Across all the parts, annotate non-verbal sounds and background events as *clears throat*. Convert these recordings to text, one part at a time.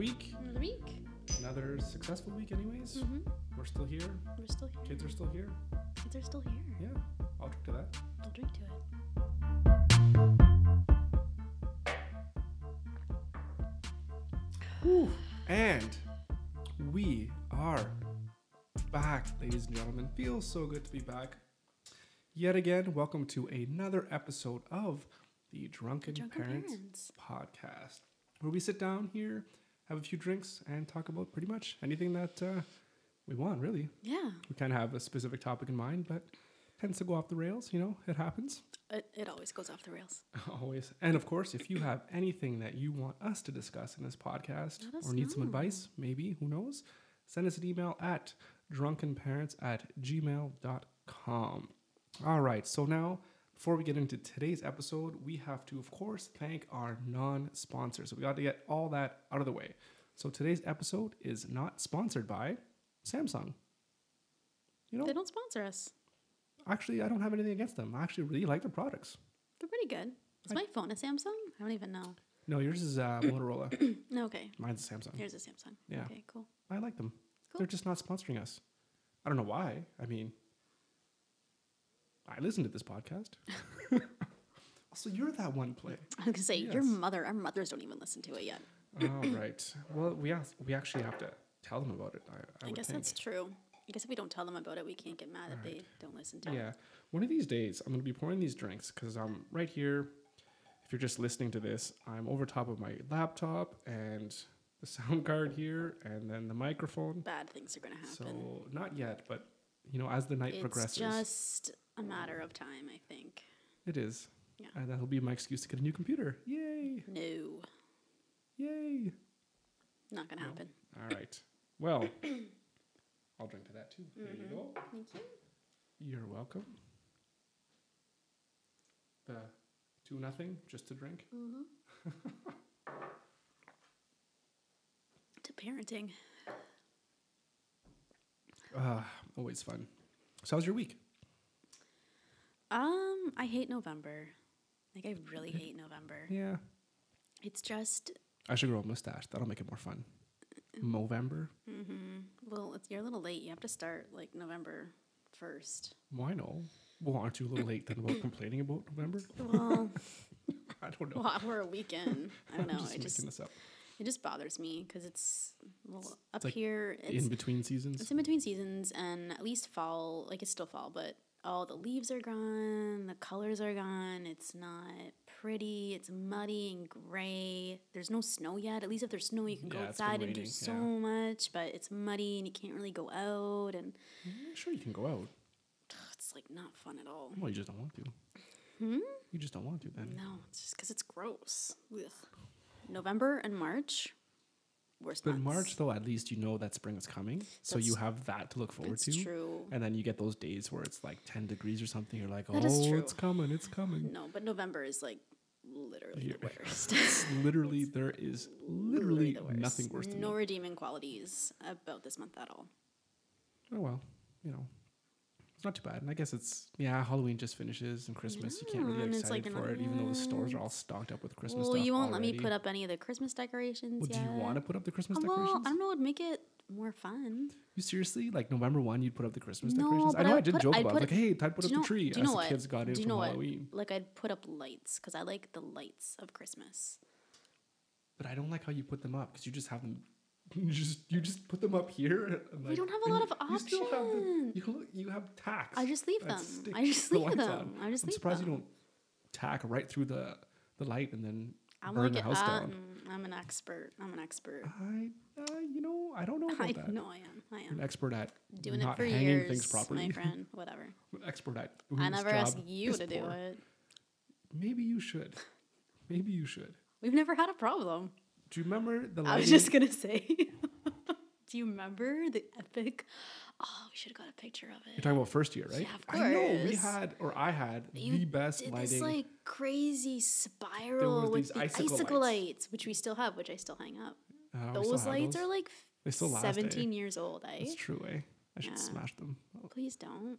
week, Another week. another successful week, anyways. Mm-hmm. We're still here. We're still here. Kids are still here. Kids are still here. Yeah, I'll drink to that. I'll drink to it. And we are back, ladies and gentlemen. Feels so good to be back. Yet again, welcome to another episode of the Drunken, Drunken Parents, Parents. podcast, where we sit down here, have a few drinks, and talk about pretty much anything that uh, we want, really. Yeah. We kind of have a specific topic in mind, but tends to go off the rails, you know, it happens. It, it always goes off the rails. *laughs* Always. And of course, if you have anything that you want us to discuss in this podcast or need some advice, maybe, who knows, send us an email at drunkenparents at gmail.com. All right. So now, before we get into today's episode, we have to, of course, thank our non sponsors. So we got to get all that out of the way. So today's episode is not sponsored by Samsung. You know, They don't sponsor us. actually, I don't have anything against them. I actually really like their products. They're pretty good. Is I- my phone a Samsung? I don't even know. No, yours is uh, *clears throat* Motorola. No, okay. Mine's a Samsung. Here's a Samsung. Yeah. Okay, cool. I like them. Cool. They're just not sponsoring us. I don't know why. I mean, I listen to this podcast. *laughs* also, you're that one play. I was gonna say your mother. Our mothers don't even listen to it yet. All right. Well, we ask, we actually have to tell them about it. I, I, I, would guess think. that's true. I guess if we don't tell them about it, we can't get mad if they don't listen to it. Yeah. One of these days, I'm going to be pouring these drinks because I'm right here. If you're just listening to this, I'm over top of my laptop and the *laughs* sound card here, and then the microphone. Bad things are gonna happen. So not yet, but you know, as the night progresses. it's progresses, just a matter of time, I think. it is. Yeah. And that'll be my excuse to get a new computer. Yay! No, Yay! not gonna No. happen. All right. Well, *coughs* I'll drink to that too. There you mm-hmm. go. Thank you. You're welcome. The two nothing, just to drink. Mm-hmm. *laughs* To parenting. Ah, *sighs* always fun. So how's your week? Um, I hate November. Like I really hate November. Yeah. It's just I should grow a mustache. That'll make it more fun. Movember? Mm-hmm. well, it's, you're a little late. You have to start like November first. Why no? Well, aren't you a little late then about *coughs* complaining about November? Well, *laughs* I don't know. well, we're a weekend. I *laughs* don't know. I'm just making just this up. It just bothers me because it's well up like here. It's In between seasons. it's in between seasons, and at least fall. Like it's still fall, but all the leaves are gone. The colors are gone. It's not pretty. It's muddy and gray. There's no snow yet. At least if there's snow, you can go Yeah, it's outside and do so yeah. much. But it's muddy and you can't really go out, and Yeah, sure, you can go out. *sighs* it's like not fun at all. Well, you just don't want to. Hmm? You just don't want to then. No, it's just because it's gross. Ugh. November and March, worst But months. March, though, at least you know that spring is coming. So you have that to look forward It's to. true. And then you get those days where it's like 10 degrees or something. You're like, That oh, it's coming, it's coming. No, but November is like literally Here- the worst. *laughs* It's literally, *laughs* there is literally the worst. nothing worse than no redeeming qualities about this month at all. Oh, well, you know, not too bad. And I guess it's, yeah, Halloween just finishes and Christmas. you can't really get excited like for it, even though the stores are all stocked up with Christmas well, you won't let me put up any of the Christmas decorations Well, do you want to put up the Christmas well, decorations? I don't know. It'd make it more fun. You seriously like November one? You'd put up the Christmas No, decorations. I know I I, did put- joke I'd about. it. like, hey, I'd put up know- the tree do you as know the what? kids got in Do you from know what? Halloween. Like I'd put up lights because I like the lights of Christmas. But I don't like how you put them up because you just have them. *laughs* You just you just put them up here. And We don't have a lot of You still have the, options. you you have tacks. I just leave them. I just leave them. on. I just I'm leave surprised them. you don't tack right through the the light and then I'm burn like the house uh, down. I'm an expert. I'm an expert. I uh, you know I don't know *laughs* about I that. know I am. I You're an am. expert at Doing it for hanging years, things properly. my *laughs* friend. Whatever. An expert at I never asked you to do it. Maybe you should. Maybe you should. We've never had a problem. Do you remember the? I was just gonna say. *laughs* do you remember the epic? Oh, we should have got a picture of it. You're talking about first year, right? Yeah, of course. I know we had, or I had, You the best did lighting. this like crazy spiral with these the icicle icicle, lights. lights. which we still have, which I still hang up. Uh, Those lights those. are like They still last, eh? 17 years old, eh? That's true, eh? I should Yeah. smash them. Please don't.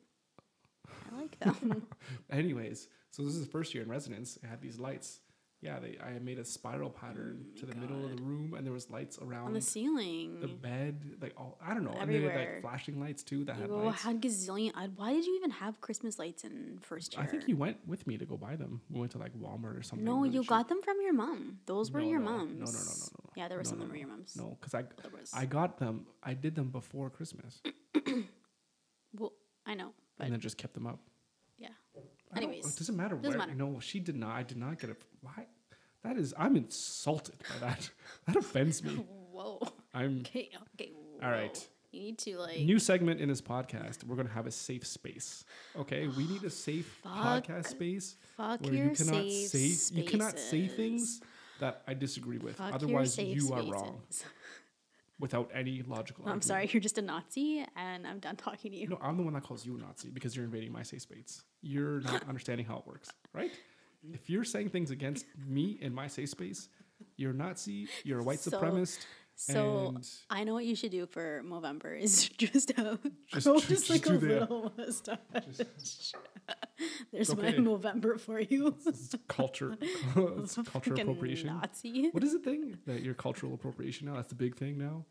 I like them. *laughs* Anyways, so this is the first year in residence. I had these lights, Yeah, they I made a spiral pattern Oh to the middle of the room, and there was lights around On the ceiling. the bed, like all I don't know, and they had Everywhere. like flashing lights too that you had lights. had gazillion. I, why did you even have Christmas lights in first year? I think you went with me to go buy them. We went to like Walmart or something. No, you got them from your mom. Those were No, your no, no, no, mom's. no, no, no, no, Yeah, there were no, some no, that were your mom's. No, because I I got them. I did them before Christmas, *coughs* well, I know, but and then just kept them up. Yeah. I don't- Anyways, it doesn't matter doesn't where. matter. No, she did not. I did not get it. Why? That is. I'm insulted by that. *laughs* that offends me. *laughs* Whoa. I'm. *laughs* Okay. Okay. All right. You need to like. New segment in this podcast. We're gonna have a safe space. Okay, we need a *gasps* safe Fuck podcast space fuck where your you cannot safe say you cannot say things that I disagree with. Fuck Otherwise, you are wrong without any logical. I'm argument. sorry, you're just a Nazi, and I'm done talking to you. No, I'm the one that calls you a Nazi because you're invading my safe space. You're not understanding how it works, right? If you're saying things against me in my safe space, you're Nazi. You're a white So- supremacist. So and I know what you should do for Movember is *laughs* just have Just- just- just, just like do a little *laughs* mustache. *laughs* There's my okay. Movember for you. it's culture, it's culture appropriation. Nazi. What is the thing that your cultural appropriation now? That's the big thing now.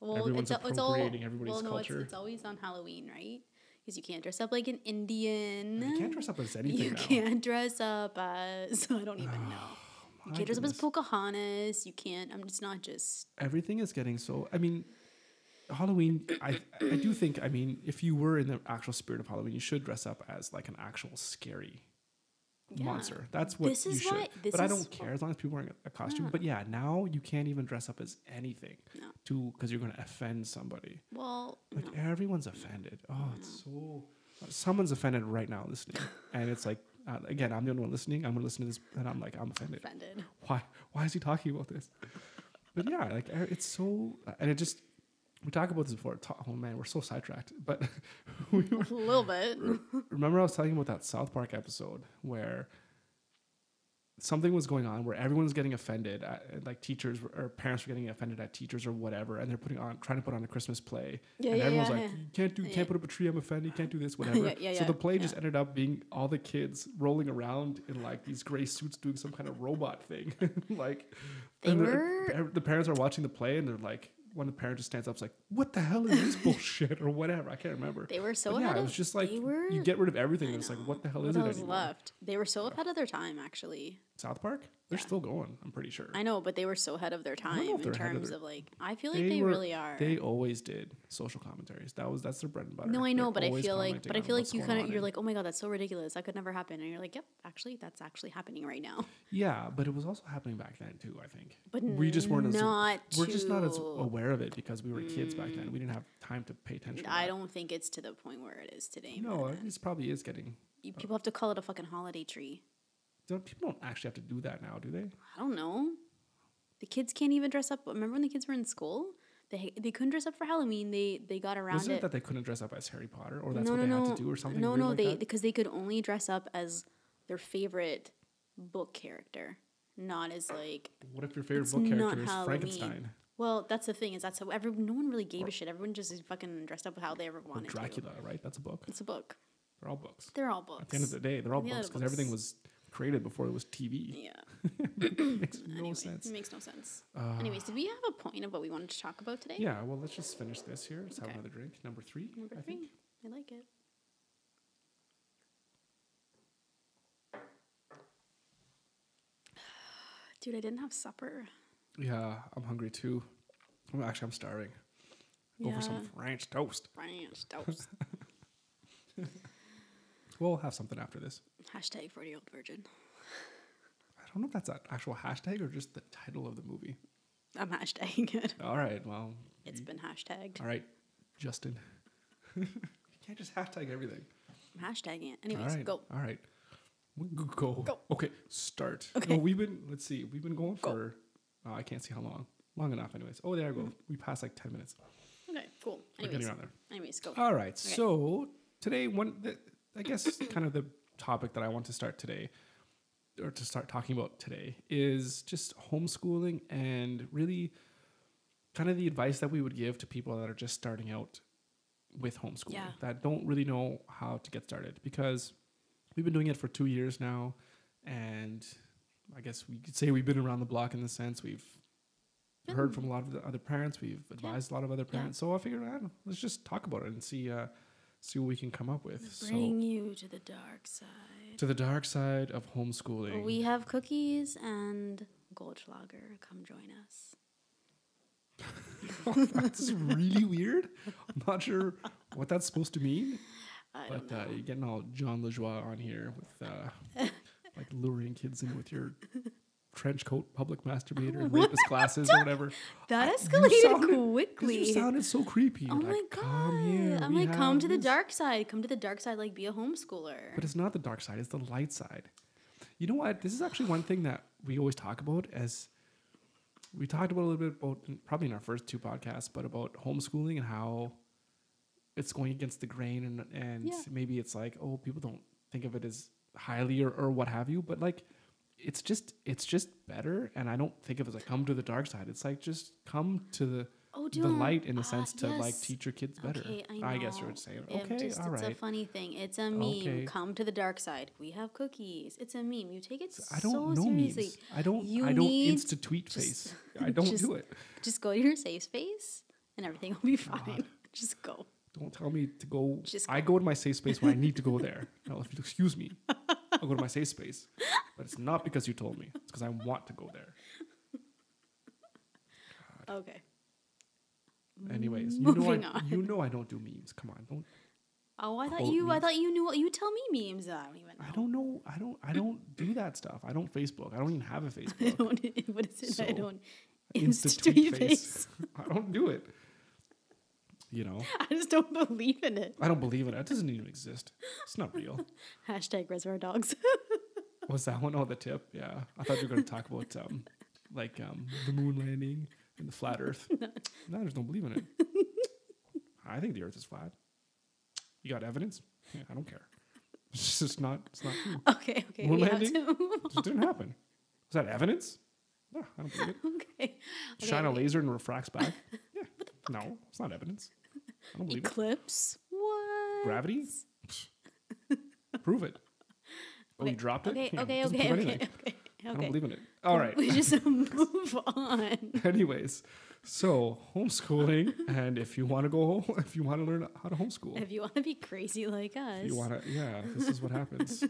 Well, Everyone's it's, al- it's all, appropriating everybody's well, no, culture. It's, it's always on Halloween, right? Because you can't dress up like an Indian. You can't dress up as anything You now. can't dress up as *laughs* I don't even *sighs* know. You can't dress up as. Pocahontas. You can't. I'm. It's not just. Everything is getting so. I mean, Halloween. I I do think. I mean, if you were in the actual spirit of Halloween, you should dress up as like an actual scary Yeah. monster. That's what This you is should. why- but I don't care as long as people are wearing a costume. Yeah. But yeah, now you can't even dress up as anything No. to because you're going to offend somebody. Well, Like no. everyone's offended. Oh, it's so. Someone's offended right now listening, *laughs* and it's like uh, again, I'm the only one listening. I'm gonna listen to this, and I'm like, I'm offended. offended. Why? Why is he talking about this? But yeah, like it's so, and it just. We talked about this before. Oh man, we're so sidetracked. But *laughs* we *laughs* were, A little bit. *laughs* remember I was talking about that South Park episode where something was going on where everyone was getting offended at, like teachers or parents were getting offended at teachers or whatever and they're putting on trying to put on a christmas play Yeah, and yeah, everyone's yeah, like you can't do can't put up a tree i'm offended you can't do this whatever Yeah, yeah, so the play just ended up being all the kids rolling around in like these gray suits doing some kind of robot thing like They and were- the parents are watching the play and they're like one of the parents just stands up is like what the hell is this *laughs* bullshit or whatever i can't remember They were so but yeah, it of, was just like were, you get rid of everything. It's like, what the hell what is it anymore? left? They were so ahead of their time, actually. South Park? They're Yeah. still going. I'm pretty sure. I know, but they were so ahead of their time in ahead of terms their- of like. I feel like they, were- really are. They always did social commentaries. That was that's their bread and butter. no, I know, They're but I feel like, but I feel like you kind of you're like, oh my god, that's so ridiculous. That could never happen, and you're like, yep, actually, that's actually happening right now. *laughs* yeah, but it was also happening back then too. I think. But we just weren't as not. we're just not as aware of it because we were kids back then. Mm. We didn't have time to pay attention. I don't think it's to the point where it is today. No, it probably is getting. People have to call it a fucking holiday tree. Don't, people don't actually have to do that now, do they? I don't know. The kids can't even dress up. Remember when the kids were in school? They they couldn't dress up for Halloween. They they got around Wasn't it that they couldn't dress up as Harry Potter, or that's no, what no, they no. had to do, or something? No, no, like they that? because they could only dress up as their favorite book character, not as like. What if your favorite book character is Halloween. Frankenstein Well, that's the thing is that's how every no one really gave a shit. Everyone just is fucking dressed up how they ever or wanted to. Dracula? Right, that's a book. It's a book. They're all books. They're all books. At the end of the day, they're all Yeah, books because everything was created before it was TV. yeah. *laughs* makes no Anyway, sense. It makes no sense. Uh, Anyways, did we have a point of what we wanted to talk about today? yeah, well, let's just finish this here. Let's have another drink. Number three, Number I three. think. I like it. *sighs* Dude, I didn't have supper. Yeah, I'm hungry too. I'm actually I'm starving. Go for some. French toast. French toast. *laughs* We'll have something after this. Hashtag 40 year old virgin. I don't know if that's an actual hashtag or just the title of the movie. I'm hashtagging it. *laughs* All right, well, It's been hashtagged. all right, Justin. *laughs* you can't just hashtag everything. I'm hashtagging it. Anyways, right, go. All right, go. go. Okay, start. Okay. No, we've been. Let's see. We've been going Go. for. Oh, I can't see how long. Long enough, anyways. Oh, there I Mm-hmm. go. We passed like ten minutes. Okay, cool. We're Anyways, getting around there. anyways, go. All right. So today, one, the, I guess, kind of the topic that I want to start today, or to start talking about today, is just homeschooling and really, kind of the advice that we would give to people that are just starting out with homeschooling Yeah. that don't really know how to get started because we've been doing it for two years now, and I guess we could say we've been around the block in the sense we've Yeah. heard from a lot of the other parents. We've advised a lot of other Yeah. parents. So I figured, ah, let's just talk about it and see uh, see what we can come up with. Bring you to the dark side. To the dark side of homeschooling. We have cookies and Goldschlager. Come join us. *laughs* that's really weird. I'm not sure what that's supposed to mean. I But uh, you're getting all John LeJoie on here with uh, *laughs* like luring kids in with your trench coat public masturbator *laughs* and rapist classes or whatever. *laughs* that escalated sounded- quickly. You sounded so creepy. oh my like, god! Come here. I'm like, come to the this." dark side. Come to the dark side. Like, be a homeschooler. But it's not the dark side, it's the light side. You know what? This is actually one thing that we always talk about as we talked about a little bit about probably in our first two podcasts, but about homeschooling and how it's going against the grain and and Yeah. maybe it's like, oh, people don't think of it as highly or, or what have you, but like it's just it's just better and I don't think of it as like come to the dark side. It's like just come to the oh, the light in a ah, sense to like teach your kids better. Okay, I, know. guess you're saying, It okay, just, all it's a funny thing. It's a meme. Okay. Come to the dark side. We have cookies. It's a meme. You take it I don't so know seriously. memes. I don't. You I don't insta tweet just- face. *laughs* I don't just- do it. Just go to your safe space, and everything will be fine. *laughs* Just go. Don't tell me to go. Just I go to my safe space when I need to go there. *laughs* You excuse me, I'll go to my safe space. But it's not because you told me. It's because I want to go there. Okay. Anyways, you know, Moving I, on. you know I don't do memes. Come on, don't. Oh, I thought Quote you. I memes. thought you knew. What you tell me memes. I don't even know. I don't know. I don't. I don't do that stuff. I don't Facebook. I don't even have a *laughs* Facebook. don't. What is it? I don't. Insta Insta tweet tweet face. face. *laughs* I don't do it. You know, *laughs* I just don't believe in it. I don't believe in it. It doesn't even exist. It's not real. *laughs* Hashtag reservoir dogs. *laughs* Was that one? Oh, the tip. Yeah, I thought you were going to talk about um, like um, the moon landing and the flat Earth. no, I just don't believe in it. I think the Earth is flat. You got evidence? Yeah, I don't care. It's just not. It's not true. okay. Okay. Moon landing? It just didn't happen. Is that evidence? No, I don't believe it. okay. Shine a okay. laser and refracts back. Yeah. No, it's not evidence. I don't believe it. Eclipse. What? Gravity? *laughs* Prove it. Oh, you dropped it? Okay. Yeah, it Okay. Okay. Okay. *laughs* Okay. I don't believe in it. All right. We just *laughs* move on. Anyways, so homeschooling, and if you want to go home, if you want to learn how to homeschool, If you want to be crazy like us, you want to, yeah, this is what happens.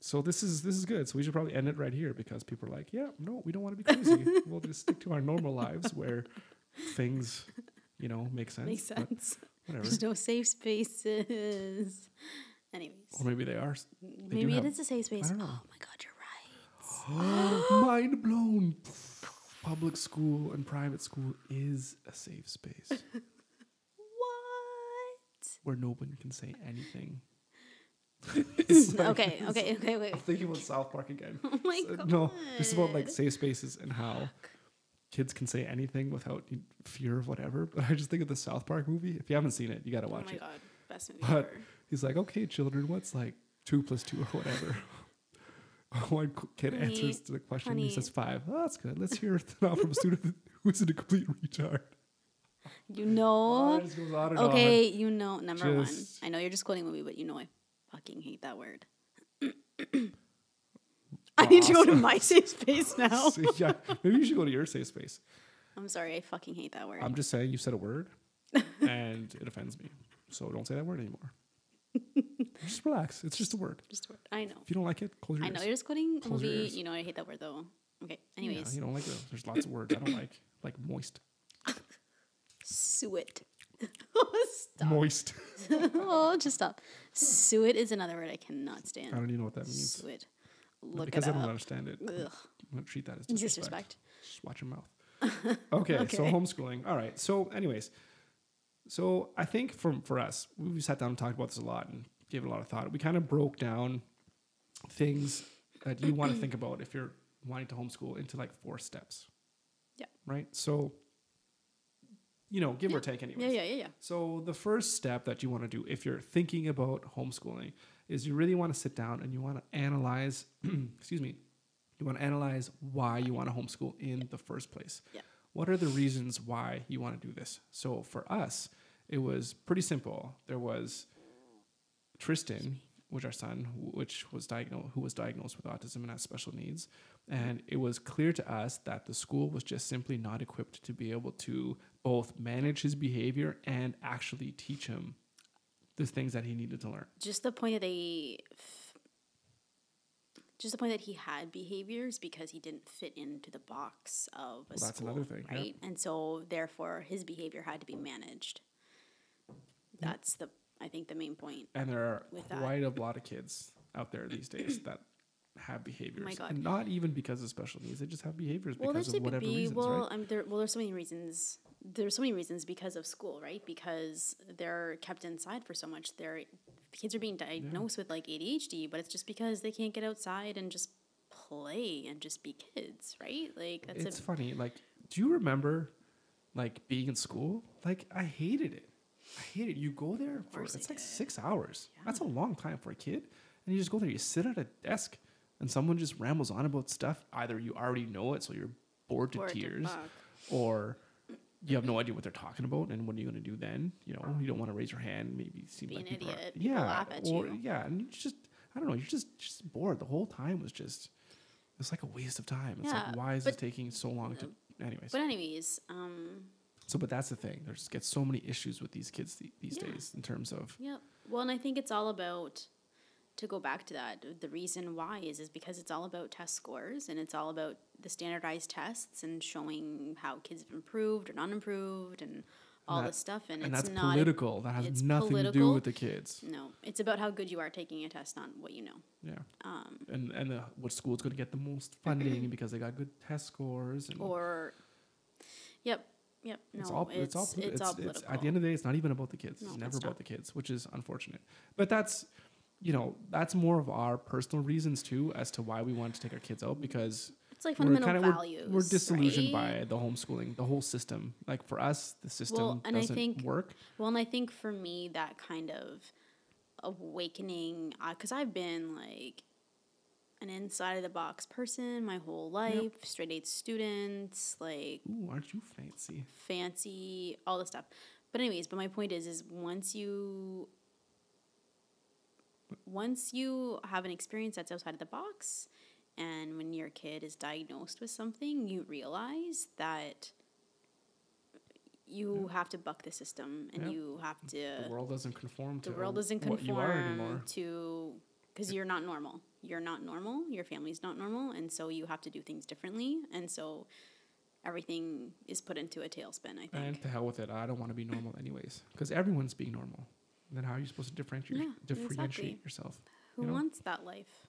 So this is this is good. So we should probably end it right here because people are like, yeah, no, we don't want to be crazy. we'll just stick to our normal lives where things, you know, make sense. makes sense. Whatever. There's no safe spaces. Anyways, Or maybe they are. do maybe it have- is a safe space. Oh my god, you're right. *gasps* *gasps* Mind blown. Public school and private school is a safe space *laughs* What? where no one can say anything. *laughs* Like- okay, okay, okay, wait. I'm thinking about South Park again. *laughs* Oh my So, god. no, just about like safe spaces and how oh kids can say anything without fear of whatever. But I just think of the South Park movie. If you haven't seen it, you got to oh watch it. Oh my it. god, best movie But ever. he's like, okay, children, what's like two plus two or whatever? *laughs* One kid Honey, answers to the question. He says five. Oh, that's good. Let's hear it *laughs* now from a student *laughs* who's in a complete retard. You Oh, know. it just goes on and on. Okay, you know. Number one, I know you're just quoting a movie, but you know I fucking hate that word. *clears throat* I need to go to my safe space *laughs* now. Yeah, maybe you should go to your safe space. I'm sorry, I fucking hate that word. I'm just saying you said a word, and it offends me. So don't say that word anymore. *laughs* just relax. It's just a word. just a word. I know. If you don't like it, close your I know ears. you're just quoting a Close your movie. ears. You know I hate that word though. Okay. Yeah, Anyways, you don't like it. There's lots of words I don't like, *laughs* like moist. suet. stop. Moist. oh, just stop. Suet is another word I cannot stand. I stand. don't even know what that means. Suet. Look because it I don't up. understand it. Ugh. I'm gonna treat that as disrespect. Disrespect. Just watch your mouth. *laughs* Okay, so homeschooling. All right. So, anyways, so I think from for us, we sat down and talked about this a lot and gave it a lot of thought. We kind of broke down things that you want to think about if you're wanting to homeschool into like four steps. Yeah. Right. So, you know, give or take, anyways. Yeah, yeah, yeah, yeah. So the first step that you want to do if you're thinking about homeschooling is you really want to sit down and you want to analyze, *clears throat* excuse me, you want to analyze why you want to homeschool in the first place. Yeah. What are the reasons why you want to do this? So for us, it was pretty simple. There was Tristan which our son, which was diagnosed, who was diagnosed with autism and has special needs, and it was clear to us that the school was just simply not equipped to be able to both manage his behavior and actually teach him the things that he needed to learn. just the point that they just the point that he had behaviors because he didn't fit into the box of a Well, that's school, another thing, yeah. right? And so therefore his behavior had to be managed. Mm-hmm. That's the I think the main point. And there are With that. quite a lot of kids out there these days that have behaviors, Oh God. and not even because of special needs. They just have behaviors Well, because of whatever be reasons, well, right? um, there well there's so many reasons. There's so many reasons because of school, right? Because they're kept inside for so much. They're kids are being diagnosed with like ADHD, but it's just because they can't get outside and just play and just be kids, right? Like that's it's a funny. Like, do you remember, like being in school? Like, I hated it. I hated. You go there for it's like did. six hours. That's a long time for a kid. And you just go there. You sit at a desk, and someone just rambles on about stuff. Either you already know it, so you're bored to bored tears, fuck. or you have no idea what they're talking about. And what are you going to do then? You know, you don't want to raise your hand. Maybe seem Be like an people are- idiot. People yeah, or you. yeah, and you just I don't know. You're just just bored. The whole time was just. It's like a waste of time. It's Yeah, like, why is this but- taking so long to? Anyways, But anyways, um, so, but that's the thing. There's get so many issues with these kids th- these Yeah. days in terms of yeah. Well, and I think it's all about to go back to that. The reason why is is because it's all about test scores and it's all about the standardized tests and showing how kids have improved or not improved and all that- this stuff. And, and it's that's not political. That has nothing to do with the kids. no, it's about how good you are taking a test, not what you know. Yeah, Um, and and the, what school's going to get the most funding *clears throat* because they got good test scores. And or, yep, yep. No, it's all it's, all it's, all it's, it's political. at the end of the day, it's not even about the kids. No, it's never about not. the kids, which is unfortunate. But that's you know that's more of our personal reasons too as to why we want to take our kids out because it's like we're fundamental kind of values. we're, we're disillusioned right? by the homeschooling, the whole system. Like for us, the system and doesn't think- work. Well, and I think for me, that kind of awakening, uh, because I've been like an inside of the box person my whole life, straight A students, like Ooh, aren't you fancy? fancy, all this stuff. But anyways, but my point is, is once you once you have an experience that's outside of the box, and when your kid is diagnosed with something, you realize that you have to buck the system, and Yeah. you have to the world doesn't conform to the world doesn't what you are conform to because you're not normal you're not normal your family's not normal and so you have to do things differently and so everything is put into a tailspin i think And to hell with it. I don't want to be normal anyways. Because everyone's being normal. Then how are you supposed to differentiate Yeah, differentiate exactly. yourself? who you know? wants that life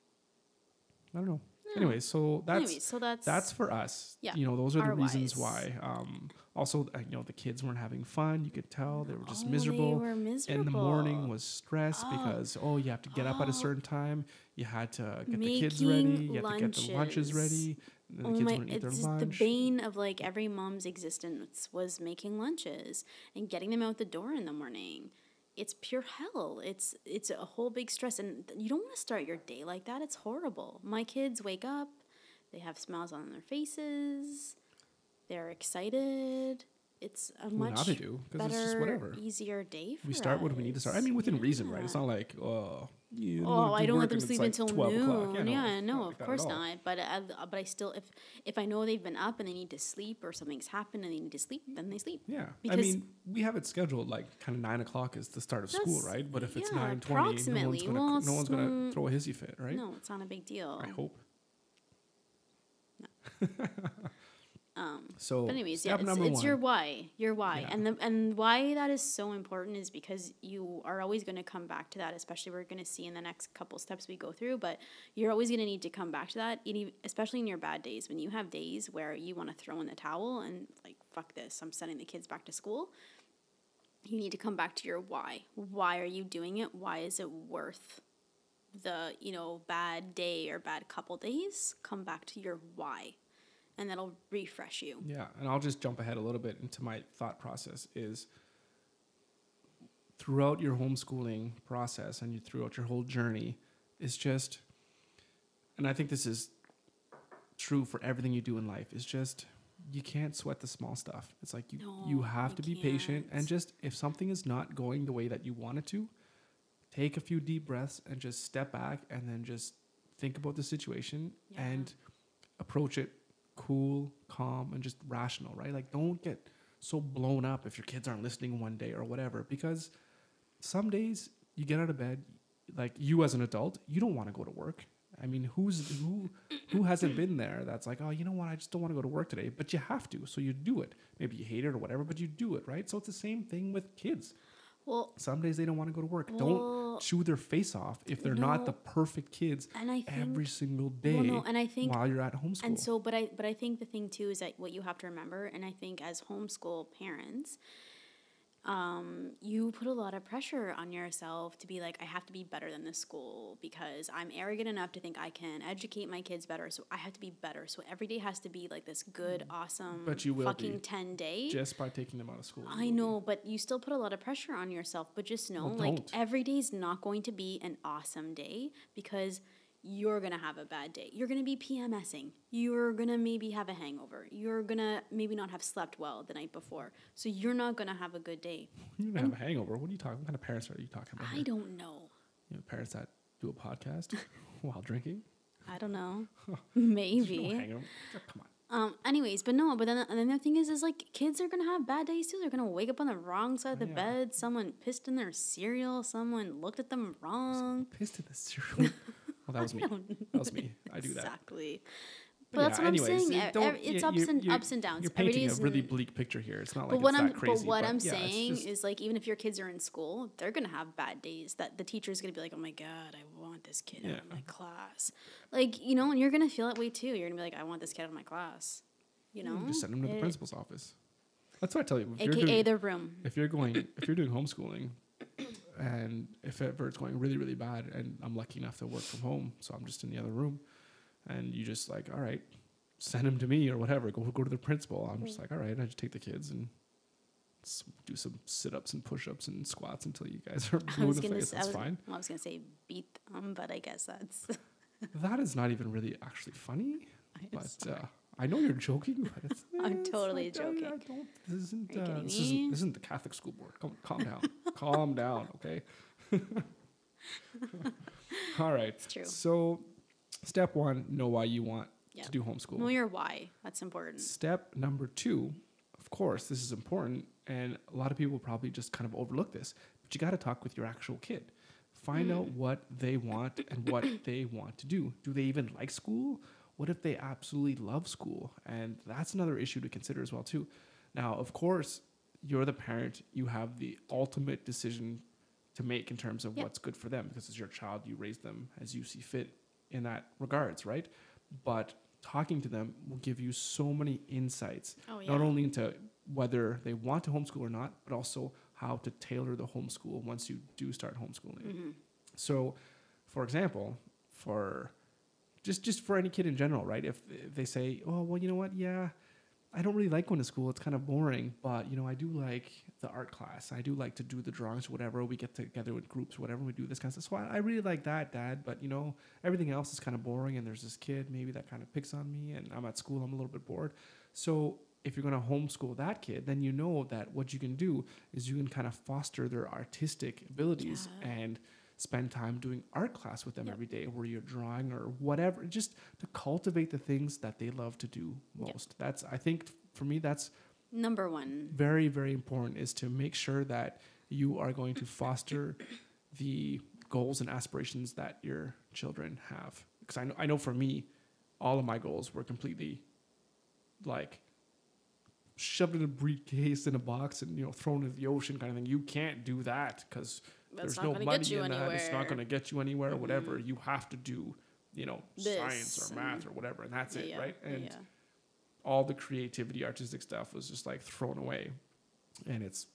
I don't know. Yeah. Anyways, so that's so that's that's for us. Yeah, You know, those are the reasons whys. why. Um, also, uh, you know, the kids weren't having fun. You could tell they were just Oh, miserable. they were miserable In the morning was stress Oh. because oh, you have to get up at Oh. a certain time. You had to get the kids ready. You had to get the lunches ready. And the Oh kids my! wouldn't eat their It's the bane of like every mom's existence was making lunches and getting them out the door in the morning. It's pure hell. It's it's a whole big stress, and you don't want to start your day like that. It's horrible. My kids wake up, they have smiles on their faces, they're excited. It's a Well, much do because it's just better, whatever. easier day. For We start when we need to start. I mean, within reason, right? It's not like oh, you Oh, I do don't let them sleep like until 12 noon. Yeah, no, it's no, like of course not. But I, but I still, if if I know they've been up and they need to sleep or something's happened and they need to sleep, then they sleep. Yeah, I mean, we have it scheduled like kind of nine o'clock is the start of school, right? But if it's yeah, nine twenty, no one's gonna Well, no one's gonna mm, throw a hissy fit, right? No, it's not a big deal. I hope. *laughs* Um, So, but anyways, step yeah, it's, it's your why, your why, Yeah. and the and why that is so important is because you are always going to come back to that. Especially we're going to see in the next couple steps we go through, but you're always going to need to come back to that. Especially in your bad days, when you have days where you want to throw in the towel and like fuck this, I'm sending the kids back to school. You need to come back to your why. Why are you doing it? Why is it worth the you know bad day or bad couple days? Come back to your why, and that'll refresh you. Yeah, and I'll just jump ahead a little bit into my thought process is throughout your homeschooling process and you, throughout your whole journey is just and I think this is true for everything you do in life is just you can't sweat the small stuff. It's like you you have to be patient and just if something is not going the way that you want it to, take a few deep breaths and just step back and then just think about the situation Yeah. and approach it cool, calm, and just rational, right? Like, don't get so blown up if your kids aren't listening one day or whatever, because some days you get out of bed, like you as an adult, you don't want to go to work. I mean, who's who who hasn't been there? That's like, oh, you know what? I just don't want to go to work today, but you have to, so you do it. Maybe you hate it or whatever, but you do it, right? So it's the same thing with kids. Well, Some days they don't want to go to work. Well, don't chew their face off if they're not the perfect kids and I think every single day well, no, and I think while you're at homeschool. And so, but I, but I think the thing too is that what you have to remember, and I think as homeschool parents, um, you put a lot of pressure on yourself to be like, I have to be better than this school because I'm arrogant enough to think I can educate my kids better. So I have to be better. So every day has to be like this good, awesome, Mm. But you will fucking be. ten day. just by taking them out of school. I know, but you still put a lot of pressure on yourself. But just know, Well, like every day is not going to be an awesome day because you're gonna have a bad day. You're gonna be PMSing. You're gonna maybe have a hangover. You're gonna maybe not have slept well the night before. So you're not gonna have a good day. You're gonna have a hangover. What are you talking? What kind of parents are you talking about? I here? don't know. You know, parents that do a podcast *laughs* while drinking. I don't know. *laughs* *laughs* Maybe. Hangover. Oh, Come on. Um. Anyways, but no. But then, and then the thing is, is like kids are gonna have bad days too. They're gonna wake up on the wrong side of the Oh, yeah. bed. Someone pissed in their cereal. Someone looked at them wrong. Pissed in the cereal. Well, that was me. *laughs* That was me. I do that. Exactly. But But that's what anyways, I'm saying. it don't- ev- It's ups you- and you- ups and downs. You're painting day a really bleak picture here. It's not like But it's what I'm crazy. but what I'm yeah, saying just- is like even if your kids are in school, they're gonna have bad days. That the teacher's gonna be like, "Oh my god, I want this kid out of my class." Like you know, and you're gonna feel that way too. You're gonna be like, "I want this kid out of my class." You know, just send them to the It- principal's office. That's what I tell you. If AKA doing, their room. if you're going, if you're doing homeschooling, and if ever it's going really, really bad, and I'm lucky enough to work from home, so I'm just in the other room, and you just like, all right, send them to me or whatever. Go go to the principal. I'm just like, all right, I just take the kids and do some sit ups and push ups and squats until you guys *laughs* are I blue in the face. s- I That's was, fine. well, I was gonna say beat them, but I guess that's. That is not even really actually funny. *laughs* But uh, I know you're joking, but it's. *laughs* I'm it's totally like, I- I joking. don't, this isn't. Uh, this, isn't this isn't the Catholic school board. Calm, calm down. *laughs* calm down. Okay. *laughs* All right. It's true. So, step one: know why you want Yeah. to do homeschool. know your why. That's important. Step number two, of course, this is important, and a lot of people probably just kind of overlook this, but you got to talk with your actual kid. Find out what they want and what *coughs* they want to do. Do they even like school? What if they absolutely love school? And that's another issue to consider as well too. Now, of course, you're the parent. You have the ultimate decision to make in terms of Yep. what's good for them because it's your child. You raise them as you see fit in that regards, right? But talking to them will give you so many insights, Oh yeah. not only into whether they want to homeschool or not, but also how to tailor the homeschool once you do start homeschooling. Mm-hmm. So, for example, for just just for any kid in general, right? If, if they say, "Oh, well, you know what? Yeah, I don't really like going to school. It's kind of boring, but you know, I do like the art class. I do like to do the drawings whatever. We get together with groups whatever. We do this kind of stuff. So I, I really like that, Dad. But you know, everything else is kind of boring. And there's this kid maybe that kind of picks on me, and I'm at school. I'm a little bit bored. So if you're going to homeschool that kid, then you know that what you can do is you can kind of foster their artistic abilities Yeah. and spend time doing art class with them Yep. every day where you're drawing or whatever just to cultivate the things that they love to do Yep. most that's i think for me that's Number one. very very important is to make sure that you are going to foster the goals and aspirations that your children have because I know, I know for me all of my goals were completely like shoved in a briefcase in a box and you know thrown into the ocean kind of thing you can't do that because That's there's not no money get you in that it's not going to get you anywhere Mhm. whatever you have to do you know science or math or whatever and that's it right and yeah. all the creativity, artistic stuff was just like thrown away. And it's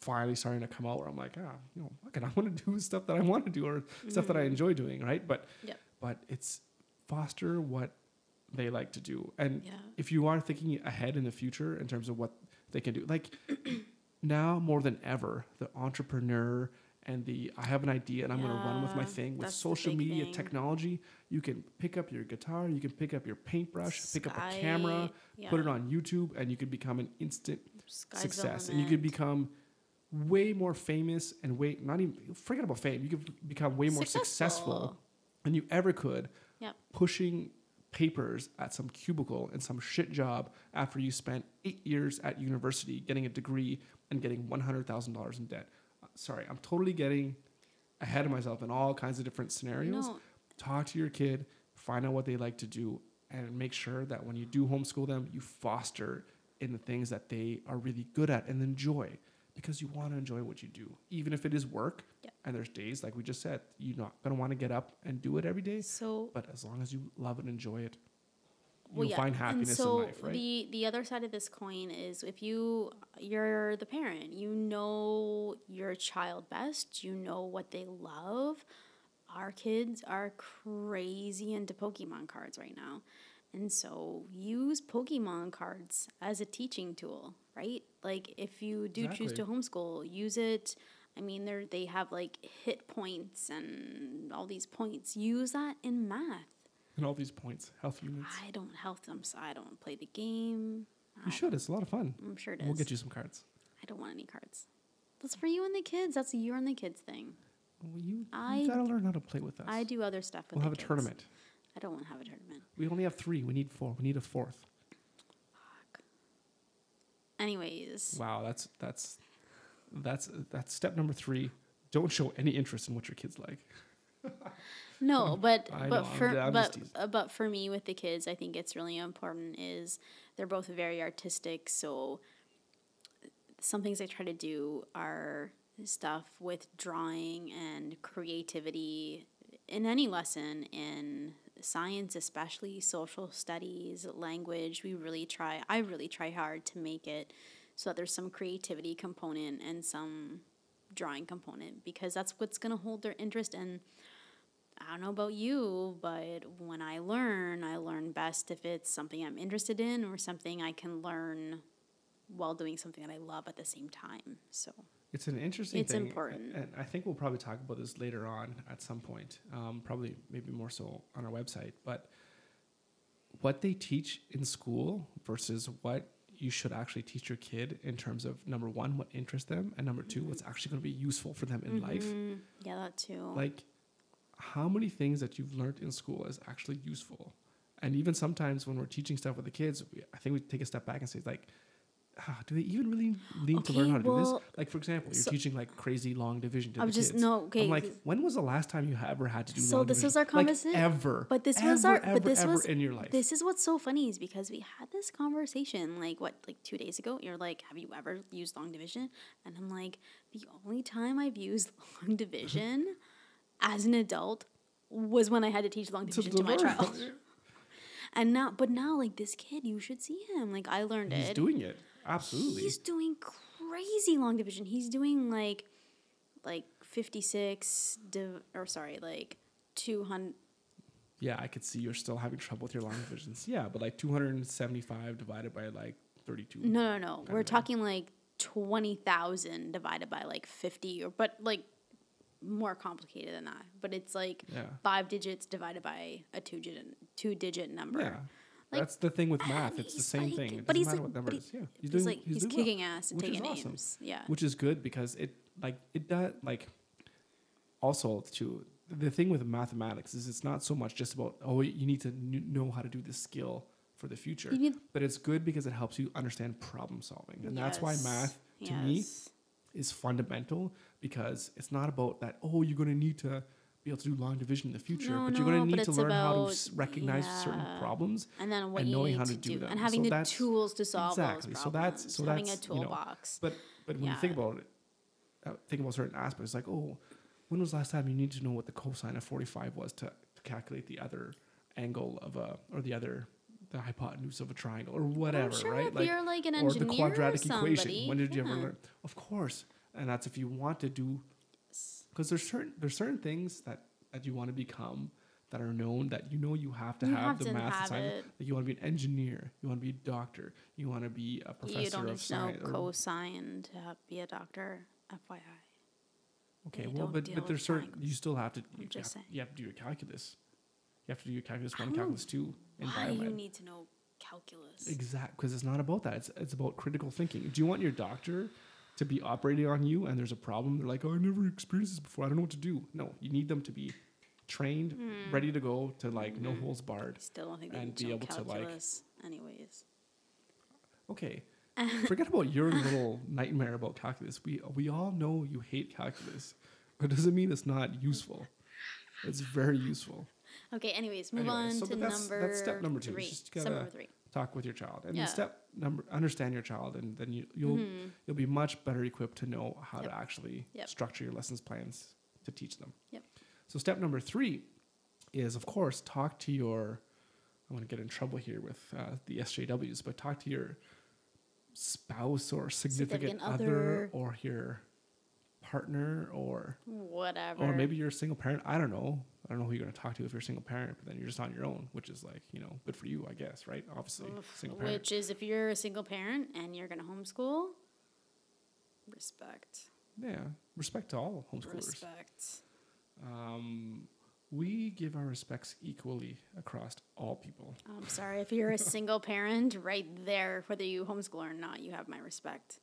finally starting to come out where I'm like, ah, you know, okay, I want to do stuff that I want to do or stuff that I Mhm. enjoy doing, right? But Yep. but it's foster what they like to do. And Yeah. if you are thinking ahead in the future in terms of what they can do, like now more than ever, the entrepreneur and the I have an idea and I'm going to run with my thing with social media thing. technology. You can pick up your guitar, you can pick up your paintbrush, pick up a camera, Sky- put it on YouTube, and you could become an instant success. And you could limit. become way more famous and way not even forget about fame. You could become way more successful, Successful. than you ever could Yep. pushing papers at some cubicle in some shit job after you spent eight years at university getting a degree and getting one hundred thousand dollars in debt. Uh, Sorry, I'm totally getting ahead of myself in all kinds of different scenarios. No, Talk to your kid, find out what they like to do, and make sure that when you do homeschool them, you foster in the things that they are really good at and enjoy because you want to enjoy what you do, even if it is work. Yep. And there's days, like we just said, you're not going to want to get up and do it every day. so But as long as you love it and enjoy it, well, you'll yeah. find happiness and so in life, right? the the other side of this coin is if you you're the parent, you know your child best, you know what they love. Our kids are crazy into Pokemon cards right now. And so use Pokemon cards as a teaching tool, right? Like if you do choose to homeschool, use it. I mean, they they have like hit points and all these points. Use that in math. and all these points, health units. I don't health them, so I don't play the game. You should. It's a lot of fun. I'm sure it is. We'll get you some cards. I don't want any cards. That's for you and the kids. That's you and the kids thing. Well, you, I- gotta learn how to play with us. I do other stuff with We'll have a tournament. I don't want to have a tournament. We only have three. We need four. We need a fourth. Fuck. Anyways, Wow, that's that's that's that's step number three. Don't show any interest in what your kids like. no, *laughs* but I but know, I'm for I'm but uh, but for me with the kids, I think it's really important is they're both very artistic. So some things I try to do are stuff with drawing and creativity in any lesson in science especially social studies language we really try i really try hard to make it so that there's some creativity component and some drawing component because that's what's going to hold their interest and I don't know about you, but when I learn, I learn best if it's something I'm interested in or something I can learn while doing something that I love at the same time. So, It's an interesting It's thing. important. And I think we'll probably talk about this later on at some point. Um, probably maybe more so on our website. But what they teach in school versus what you should actually teach your kid in terms of number one, what interests them, and number two, what's actually going to be useful for them in life. mm, yeah, that too. Like, how many things that you've learned in school is actually useful? And even sometimes when we're teaching stuff with the kids, we, I think we take a step back and say, like, ah, do they even really need to learn how to do this? Like, for example, you're so- teaching like crazy long division to I the just kids. no okay. I'm like, when was the last time you ever had to do So this division? was our Like, conversation- ever. but this ever, was our- ever, but this ever was- in your life. This is what's so funny is because we had this conversation like what like two days ago. You're like, have you ever used long division? And I'm like, the only time I've used *laughs* long division as an adult was when I had to teach long division to, my child. *laughs* And now, but now like this kid, you should see him. Like I learned He's it. He's doing it. Absolutely. He's doing crazy long division. He's doing like like 56 div- or sorry, like 200 yeah, I could see you're still having trouble with your long divisions. Yeah, but like 275 divided by like 32. No, no, no. We're talking like 20,000 divided by like 50 or but like more complicated than that. But it's like Yeah. five digits divided by a two digit two digit number. Yeah. Like, That's the thing with math. It's the same like- thing. It but doesn't he's matter like- what number but it is. Yeah. He's, doing, like he's, well, kicking ass and taking awesome. names. Yeah. Which is good because it like it does like also to the thing with mathematics is it's not so much just about oh you need to kn- know how to do this skill for the future, but it's good because it helps you understand problem solving, and that's why math to me is fundamental because it's not about that oh you're going to need to be able to do long division in the future No, but you're going to need to learn how to about- recognize certain problems And then what and you knowing how to, do do, them. and So having the that's- tools to solve exactly. So that's- so having that's, a you know, toolbox. but but when you think about it uh, think about certain aspects like oh when was the last time you need to know what the cosine of 45 was to, to calculate the other angle of a or the other the hypotenuse of a triangle or whatever sure right? if you're like an engineer or the quadratic or equation. When did you ever learn? Of course. And that's if you want to do because there's certain there's certain things that that you want to become that are known that you know you have to You have, have the to math have assignment it. like you want to be an engineer you want to be a doctor you want to be a professor You don't of need to know science or- cosine to have- be a doctor. FYI. Okay, They well, but but there's certain triangles. you still have to you, just have, you have to do your calculus. You have to do your calculus one, oh. calculus two in Why do you need to know calculus? Exact, because it's not about that. It's it's about critical thinking. Do you want your doctor to be operating on you and there's a problem, they're like, oh, I never experienced this before. I don't know what to do. No, you need them to be trained, Hmm. ready to go, to like no Mm-hmm. holes barred. Still don't think they And be able to, like- calculus. Anyways. Okay. *laughs* Forget about your little nightmare about calculus. We we all know you hate calculus. It doesn't mean it's not useful. It's very useful. Okay. Anyways, move Anyway, on so to that's- number. that's step number two, Three. just gotta- number three. Talk with your child, and Yeah. then step number understand your child, and then you you'll Mhm. you'll be much better equipped to know how Yep. to actually Yep. structure your lessons plans to teach them. Yep. So step number three is, of course, talk to your. I want to get in trouble here with uh, the SJWs, but talk to your spouse or significant, Significant other, other. or your partner or Whatever. or maybe you're a single parent. I don't know. I don't know who you're going to talk to if you're a single parent, but then you're just on your own, which is like you know good for you, I guess, right? Obviously, single parent. Which is if you're a single parent and you're gonna homeschool, respect. Yeah, respect to all homeschoolers. Respect. Um, we give our respects equally across all people. I'm sorry if you're a *laughs* single parent, right there, whether you homeschool or not, you have my respect.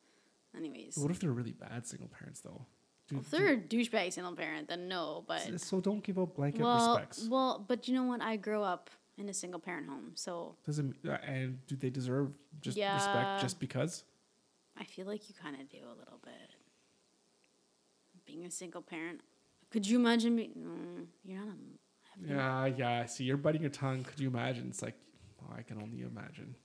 Anyways, What if they're really bad single parents, though? Do, if they're a douchebag single parent, then no. But so don't give out blanket well, respects. well, but you know what? I grew up in a single parent home, so Doesn't uh, and do they deserve just Yeah. respect just because? I feel like you kind of do a little bit. Being a single parent, could you imagine me? Mm, you're not a. Yeah, yeah. See, you're biting your tongue. Could you imagine? It's like, oh, I can only imagine.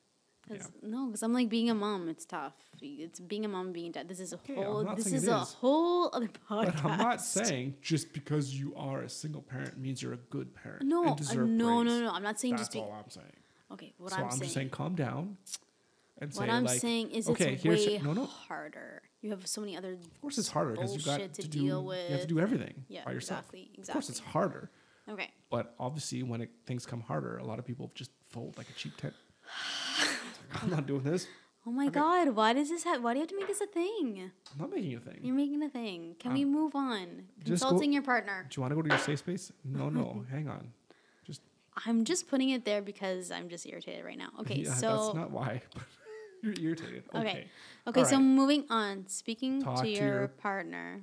Yeah. No, because I'm like being a mom. It's tough. It's being a mom, being a dad. This is a Okay, whole. This saying is a whole other podcast. But I'm not saying just because you are a single parent means you're a good parent. No, uh, no, praise. no, no. I'm not saying That's just be. all I'm saying. Okay, what so I'm, I'm, saying. just saying, calm down. And what say I'm like, saying is okay, it's here's way no, no. harder. You have so many other. Of course, it's harder because you got to, to do. deal You have to do everything Yeah, by yourself. exactly, Of course, it's harder. Okay. But obviously, when it, things come harder, a lot of people just fold like a cheap tent. *laughs* I'm not doing this. Oh my Okay. God! Why does this have? Why do you have to make this a thing? I'm not making a thing. You're making a thing. Can Um, we move on? just go- Consulting your partner. Do you want to go to your safe space? No, no. *laughs* hang on. Just I'm just putting it there because I'm just irritated right now. Okay, yeah, so that's not why. *laughs* You're irritated. Okay. Okay. okay, so alright. moving on. Speaking Talk to your, your- partner,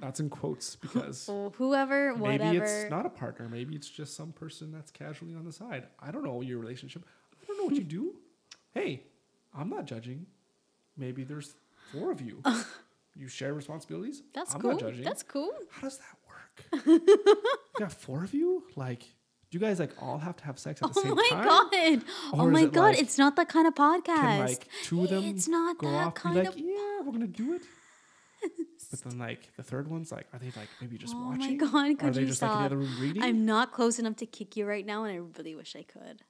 That's in quotes because whoever, whatever. maybe it's not a partner. Maybe it's just some person that's casually on the side. I don't know your relationship. I don't know what you do. Hey, I'm not judging. Maybe there's four of you. *laughs* you share responsibilities. That's I'm cool. not judging. That's cool. How does that work? *laughs* you got four of you? Like, do you guys like all have to have sex at the Oh same time? Oh my god! oh my god! like- it's not that kind of podcast. Can like two of them It's not go that off kind like, of yeah, we're gonna do it. But then like the third one's like, are they like maybe just oh watching? my god! Are they you just like in the other room reading? I'm not close enough to kick you right now, and I really wish I could.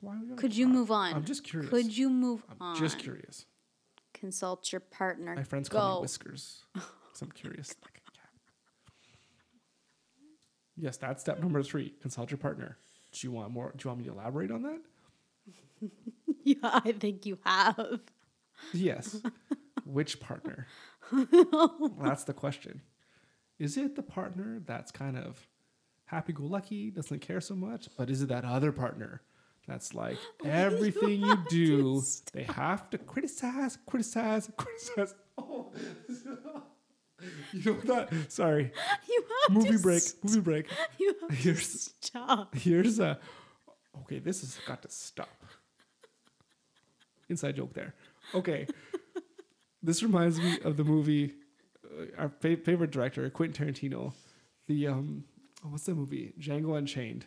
Why are Could you move on? I'm just curious. Could you move I'm on? just curious. Consult your partner. My friends call me Go. Whiskers. 'cause I'm curious. *laughs* Like a cat. Yes, that's step number three. Consult your partner. Do you want more? Do you want me to elaborate on that? *laughs* yeah, I think you have. Yes. *laughs* Which partner? that's the question. Is it the partner that's kind of happy go lucky, doesn't care so much? But is it that other partner that's like *gasps* everything you do, they have to criticize, criticize, *laughs* criticize? Oh, *laughs* you know that? Sorry. *laughs* You have Movie to break. st- Movie break. you have to Here's- stop. Here's a. Okay, this has got to stop. Inside joke there. Okay. this reminds me of the movie, uh, our fa- favorite director, Quentin Tarantino. The, um, oh, what's the movie? Django Unchained.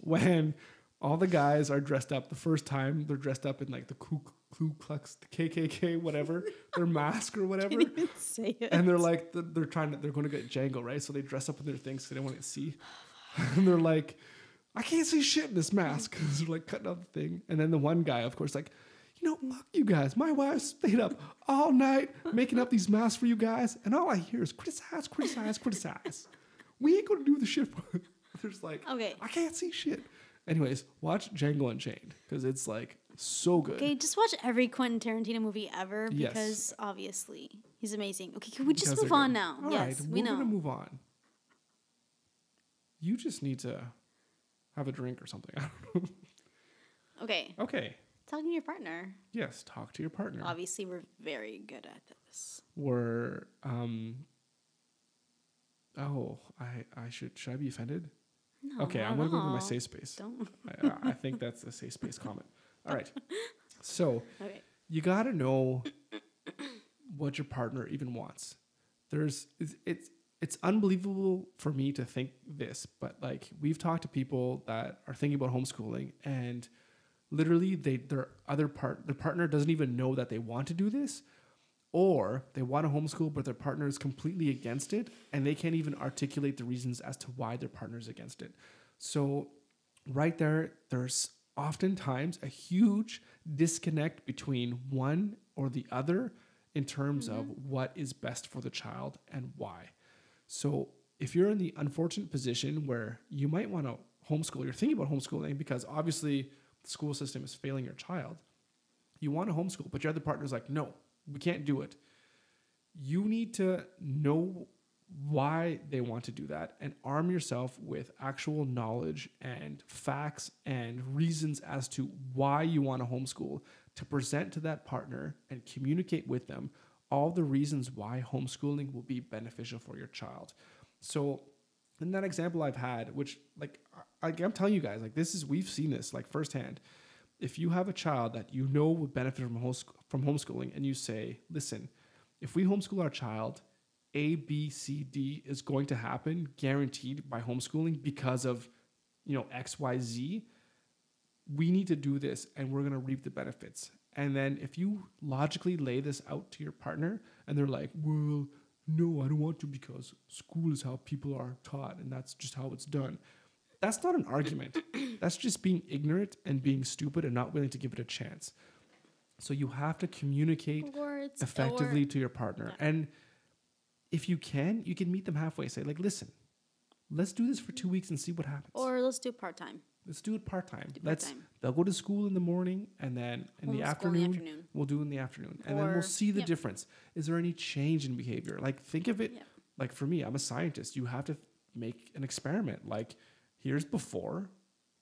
When all the guys are dressed up the first time, they're dressed up in like the Ku, Ku Klux, the KKK, whatever, *laughs* their mask or whatever Can't even say it. and they're like they're trying to they're going to get Django right, so they dress up in their things so they don't want to see, *laughs* and they're like, I can't see shit in this mask. 'cause *laughs* they're like cutting out the thing, and then the one guy, of course, like, you know, fuck you guys. My wife stayed up all night making up these masks for you guys, and all I hear is criticize, criticize, criticize. We ain't gonna do the shit. for it." There's like, Okay. I can't see shit. Anyways, watch Django Unchained because it's like so good. Okay, just watch every Quentin Tarantino movie ever Yes. because obviously he's amazing. Okay, can we just because move on good. now? All yes, right, we we're know. gonna move on. You just need to have a drink or something. *laughs* I don't know. Okay, Okay. Talking to your partner. Yes, talk to your partner. Obviously, we're very good at this. We're um. Oh, I I should should I be offended? No, okay, I'm gonna go to my safe space. Don't. I, I think that's a safe space comment. All right. *laughs* So Okay. you got to know what your partner even wants. There's it's, it's it's unbelievable for me to think this, but like we've talked to people that are thinking about homeschooling and literally they their other part their partner doesn't even know that they want to do this or they want to homeschool but their partner is completely against it and they can't even articulate the reasons as to why their partner is against it. So right there there's oftentimes a huge disconnect between one or the other in terms of mm-hmm. what is best for the child and why. So if you're in the unfortunate position where you might want to homeschool, you're thinking about homeschooling because obviously the school system is failing your child. You want to homeschool, but your other partner's like, no, we can't do it. You need to know why they want to do that and arm yourself with actual knowledge and facts and reasons as to why you want to homeschool to present to that partner and communicate with them all the reasons why homeschooling will be beneficial for your child. So, in that example I've had, which like I, I'm telling you guys, like this is we've seen this like firsthand. If you have a child that you know would benefit from from homeschooling, and you say, "Listen, if we homeschool our child, A, B, C, D is going to happen, guaranteed by homeschooling because of, you know, X, Y, Z. We need to do this, and we're gonna reap the benefits." And then if you logically lay this out to your partner, and they're like, "Well, no, I don't want to because school is how people are taught, and that's just how it's done." That's not an argument. *clears throat* that's just being ignorant and being stupid and not willing to give it a chance. So you have to communicate Or it's effectively to your partner. And if you can, you can meet them halfway. Say, like, listen, let's do this for two weeks and see what happens. Or, or let's do part time. let's do it part time. Let's part-time. they'll go to school in the morning and then in the Homeschool in the afternoon, afternoon. we'll do it in the afternoon. And then we'll see the yep. difference. Is there any change in behavior? Like think of it Yep. like for me, I'm a scientist. You have to make an experiment. Like here's before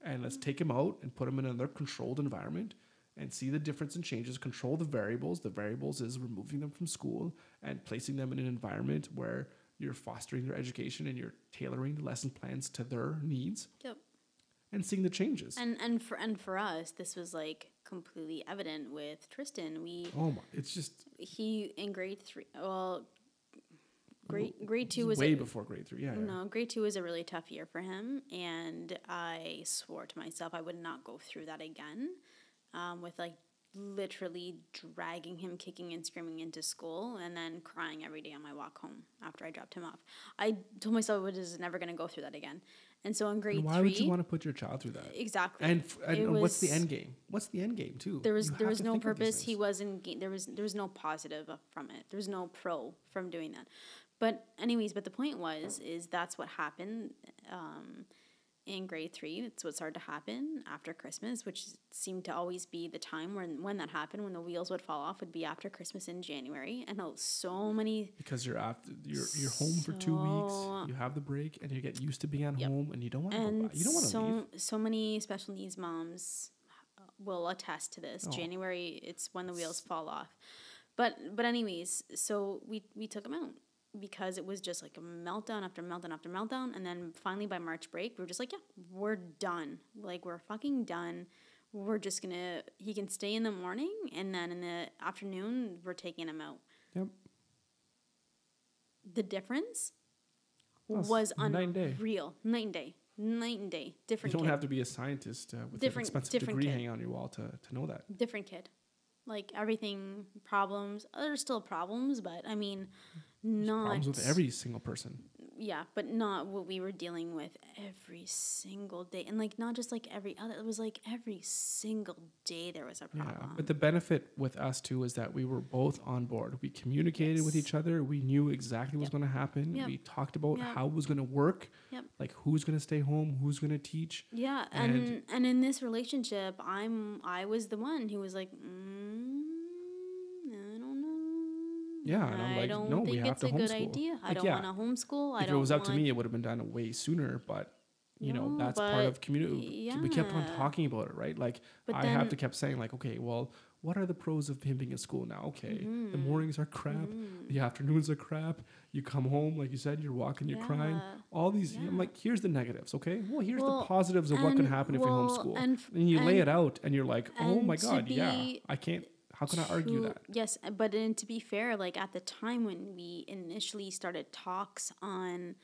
and let's take him out and put him in another controlled environment and see the difference and changes, control the variables. The variables is removing them from school and placing them in an environment where you're fostering their education and you're tailoring the lesson plans to their needs Yep. and seeing the changes. And and for and for us, this was like completely evident with Tristan. We oh my, it's just he in grade three. Well, grade grade two was way a, before grade three. Yeah, yeah. no grade two was a really tough year for him, and I swore to myself I would not go through that again. Um, with like literally dragging him kicking and screaming into school and then crying every day on my walk home after I dropped him off. I told myself I was never going to go through that again. And so in grade And why three, would you want to put your child through that? exactly. And, f- and and what's the end game? What's the end game too? there was You there was no think of these purpose he wasn't there was there was no positive from it there was no pro from doing that but anyways but the point was is that's what happened um, in grade three it's what started to happen after christmas which seemed to always be the time when when that happened when the wheels would fall off would be after christmas in january and oh, so many because you're after you're you're home for two weeks. You have the break and you get used to being at Yep. home and you don't want to go and back. You don't want to so leave. so many special needs moms uh, will attest to this. Oh. January, it's when the wheels fall off. But but anyways, so we we took them out because it was just like a meltdown after meltdown after meltdown, and then finally by March break, we were just like, yeah, we're done. Like we're fucking done. We're just gonna. He can stay in the morning, and then in the afternoon, we're taking him out. Yep. The difference it's was night unreal. Night and day. Night and day. Different You don't kid. have to be a scientist uh, with Different- an expensive different degree kid. hanging on your wall to, to know that. different kid. Like everything problems. There's still problems, but I mean, not Problems with every single person. Yeah, but not what we were dealing with every single day, and like not just like every other. It was like every single day there was a Yeah, problem. but the benefit with us too is that we were both on board. We communicated with each other. We knew exactly what was going to happen. Yep. We talked about Yep. how it was going to work. Yep. Like who's going to stay home, who's going to teach. yeah, and- and and in this relationship, I'm I was the one who was like, mm, I don't know. Yeah, and I'm I like, don't no, we have it's to a good homeschool. idea. I Like, don't yeah, want to homeschool. I if it was up want to me, it would have been done way sooner. But you know No, that's part of community we kept on talking about it right like But i have to kept saying like okay well what are the pros of him being in school now okay the Mm-hmm. mornings are crap the afternoons are crap you come home like you said you're walking you're crying all these i'm like here's the negatives okay well here's Well, the positives of what can and- happen if you homeschool and f- and you lay it out and you're like oh my and god yeah i can't how can i argue that Yes, but then to be fair, like at the time when we initially started talks on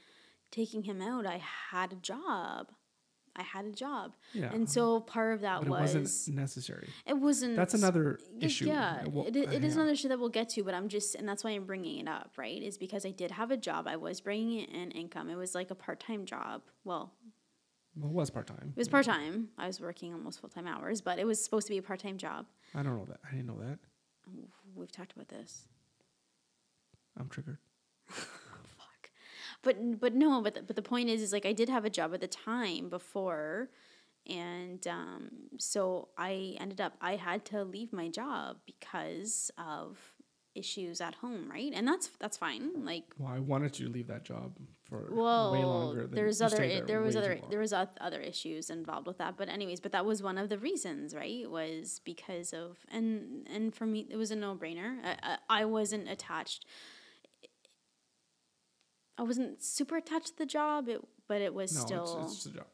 taking him out, I had a job. I had a job. Yeah. And so part of that but it was wasn't necessary it wasn't that's another issue Yeah, Uh, well, it, it is yeah. another issue that we'll get to, but I'm just, and that's why I'm bringing it up, right? Is because I did have a job. I was bringing in income. It was like a part time job. Well, well, it was part-time it was part time. I was working almost full time hours, but it was supposed to be a part time job. I don't know that i didn't know that We've talked about this. i'm triggered *laughs* Fuck. But but no, but the, but the point is is like I did have a job at the time before and um, so I ended up I had to leave my job because of issues at home, right? And that's that's fine. Like well i wanted you to leave that job for way well, longer than there's other i- there was way other there was other issues involved with that. But anyways, but that was one of the reasons, right? Was because of and and for me it was a no brainer. I, I, I wasn't attached. I wasn't super attached to the job, it, but it was no, still it's, it's job.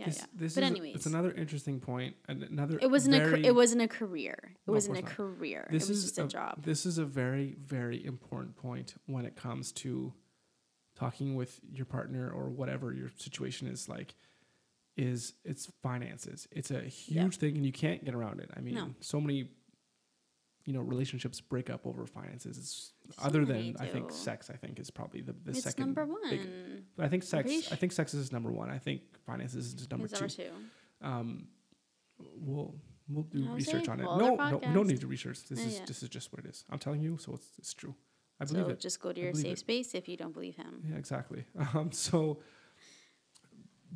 Yeah this, yeah. This but anyways, it's another interesting point and another. it wasn't a very, ca- it wasn't a career. It wasn't a career. This it was is just a, job. This is a very very important point when it comes to talking with your partner or whatever your situation is like. Is it's finances? It's a huge thing, and you can't get around it. I mean, No. so many, you know, relationships break up over finances. It's other many than I think sex. I think is probably the, the it's second number one. big- But I think sex. I think sex is number one. I think finances is number It's two. number two. Um, we'll we'll do I'll research on it. No, no, we don't need to research. This Yeah, is yeah. this is just what it is. I'm telling you, so it's it's true. I believe So it. just go to your safe it. space if you don't believe him. Yeah, exactly. *laughs* Um, so,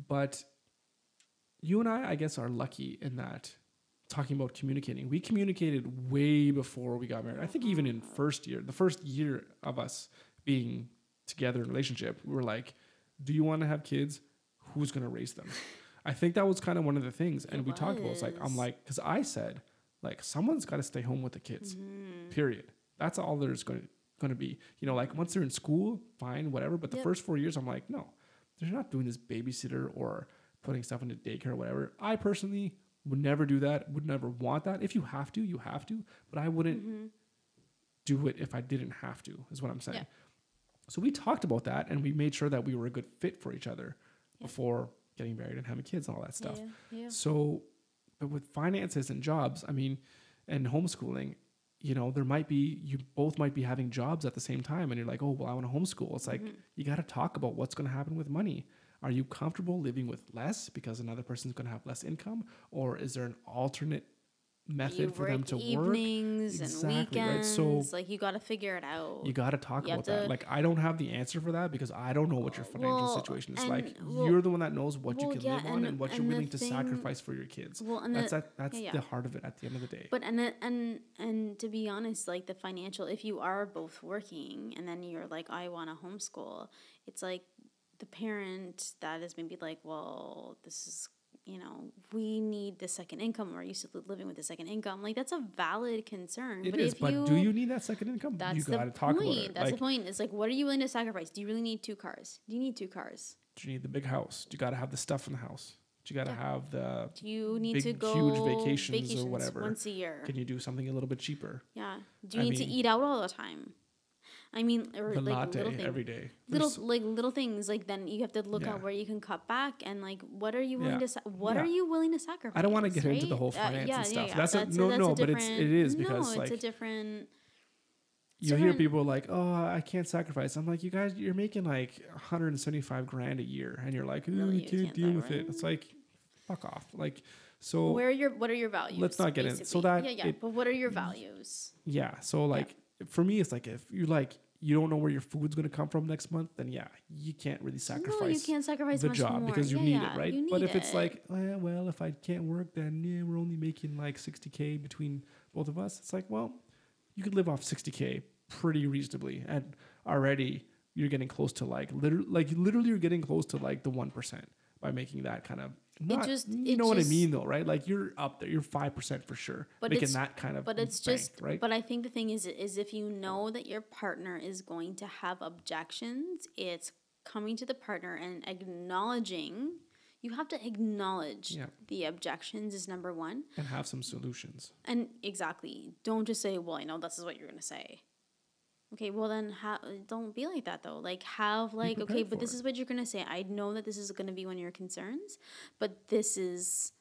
but you and I, I guess, are lucky in that talking about communicating. We communicated way before we got married. I think even in first year, the first year of us being together in a relationship, we were like, "Do you want to have kids? Who's going to raise them?" I think that was kind of one of the things, and It we talked about. It's like I'm like, because I said, like, someone's got to stay home with the kids. Mm-hmm. Period. That's all there's going to going to be. You know, like once they're in school, fine, whatever. But the Yep. first four years, I'm like, no, they're not doing this babysitter or putting stuff into daycare or whatever. I personally would never do that. Would never want that. If you have to, you have to. But I wouldn't do it if I didn't have to. Is what I'm saying. Yeah. So we talked about that, and we made sure that we were a good fit for each other Yeah. before getting married and having kids and all that stuff. Yeah. So, but with finances and jobs, I mean, and homeschooling, you know, there might be, you both might be having jobs at the same time, and you're like, oh, well, I want to homeschool. It's like, Mm-hmm. you got to talk about what's going to happen with money. Are you comfortable living with less because another person's going to have less income? Or is there an alternate method You for them to work? evenings Exactly, and right? So- like you got to figure it out. You got to talk You about that. Like, I don't have the answer for that because I don't know what your financial Well, situation is like. well- you're the one that knows what you can yeah, live on and- and what you're and the willing to sacrifice for your kids. well, and that's the, that, that's yeah, yeah. the heart of it at the end of the day. But and and and to be honest, like the financial, if you are both working and then you're like, I want to homeschool, it's like the parent that is maybe like, well, this is you know, we need the second income. We're used to living with the second income. Like that's a valid concern. It but is, if but you, do you need that second income? That's you the got to talk point. about it. That's like, the point. It's like, what are you willing to sacrifice? Do you really need two cars? Do you need two cars? do you need the big house? Do you got to have the stuff in the house? Do you got to Yeah. have the? Do you need Big, to huge go vacations or whatever. once a year? Can you do something a little bit cheaper? yeah. Do you I need to eat out all the time? I mean, or like little things. every day. little There's- like little things like then you have to look Yeah. at where you can cut back and like what are you willing Yeah. to sa- what Yeah. are you willing to sacrifice I don't want to get into the right? whole Uh, finance yeah, and stuff. yeah. That's, a, no, that's no, but it's it is because no, like it's a different you hear people like, oh, I can't sacrifice. I'm like, you guys, you're making like 175 grand a year, and you're like, No, you you can't deal with it. It's like, fuck off. Like, so where are your what are your values let's not get in- so that yeah yeah it- but what are your values Yeah. So like for me, it's like if you like you don't know where your food's gonna come from next month, then yeah, you can't really sacrifice no you can't sacrifice the much job more. because you Yeah, need yeah, it, right? you But need if it's like, oh, yeah, well, if I can't work, then yeah, we're only making like 60k between both of us. It's like, well, you could live off 60k pretty reasonably, and already you're getting close to like literally, like literally, you're getting close to like the one percent by making that kind of. Not, just- you it know what I mean though, right? Like you're up there, you're five percent for sure, But making it's- that kind of. But it's bank, just right. But I think the thing is, is if you know that your partner is going to have objections, it's coming to the partner and acknowledging. You have to acknowledge Yeah. the objections is number one, and have some solutions. and exactly. Don't just say, "Well, I know this is what you're going to say." Okay, well then, ha- don't be like that though. Like, have like, okay, but this it. is what you're gonna say. I know that this is gonna be one of your concerns, but this is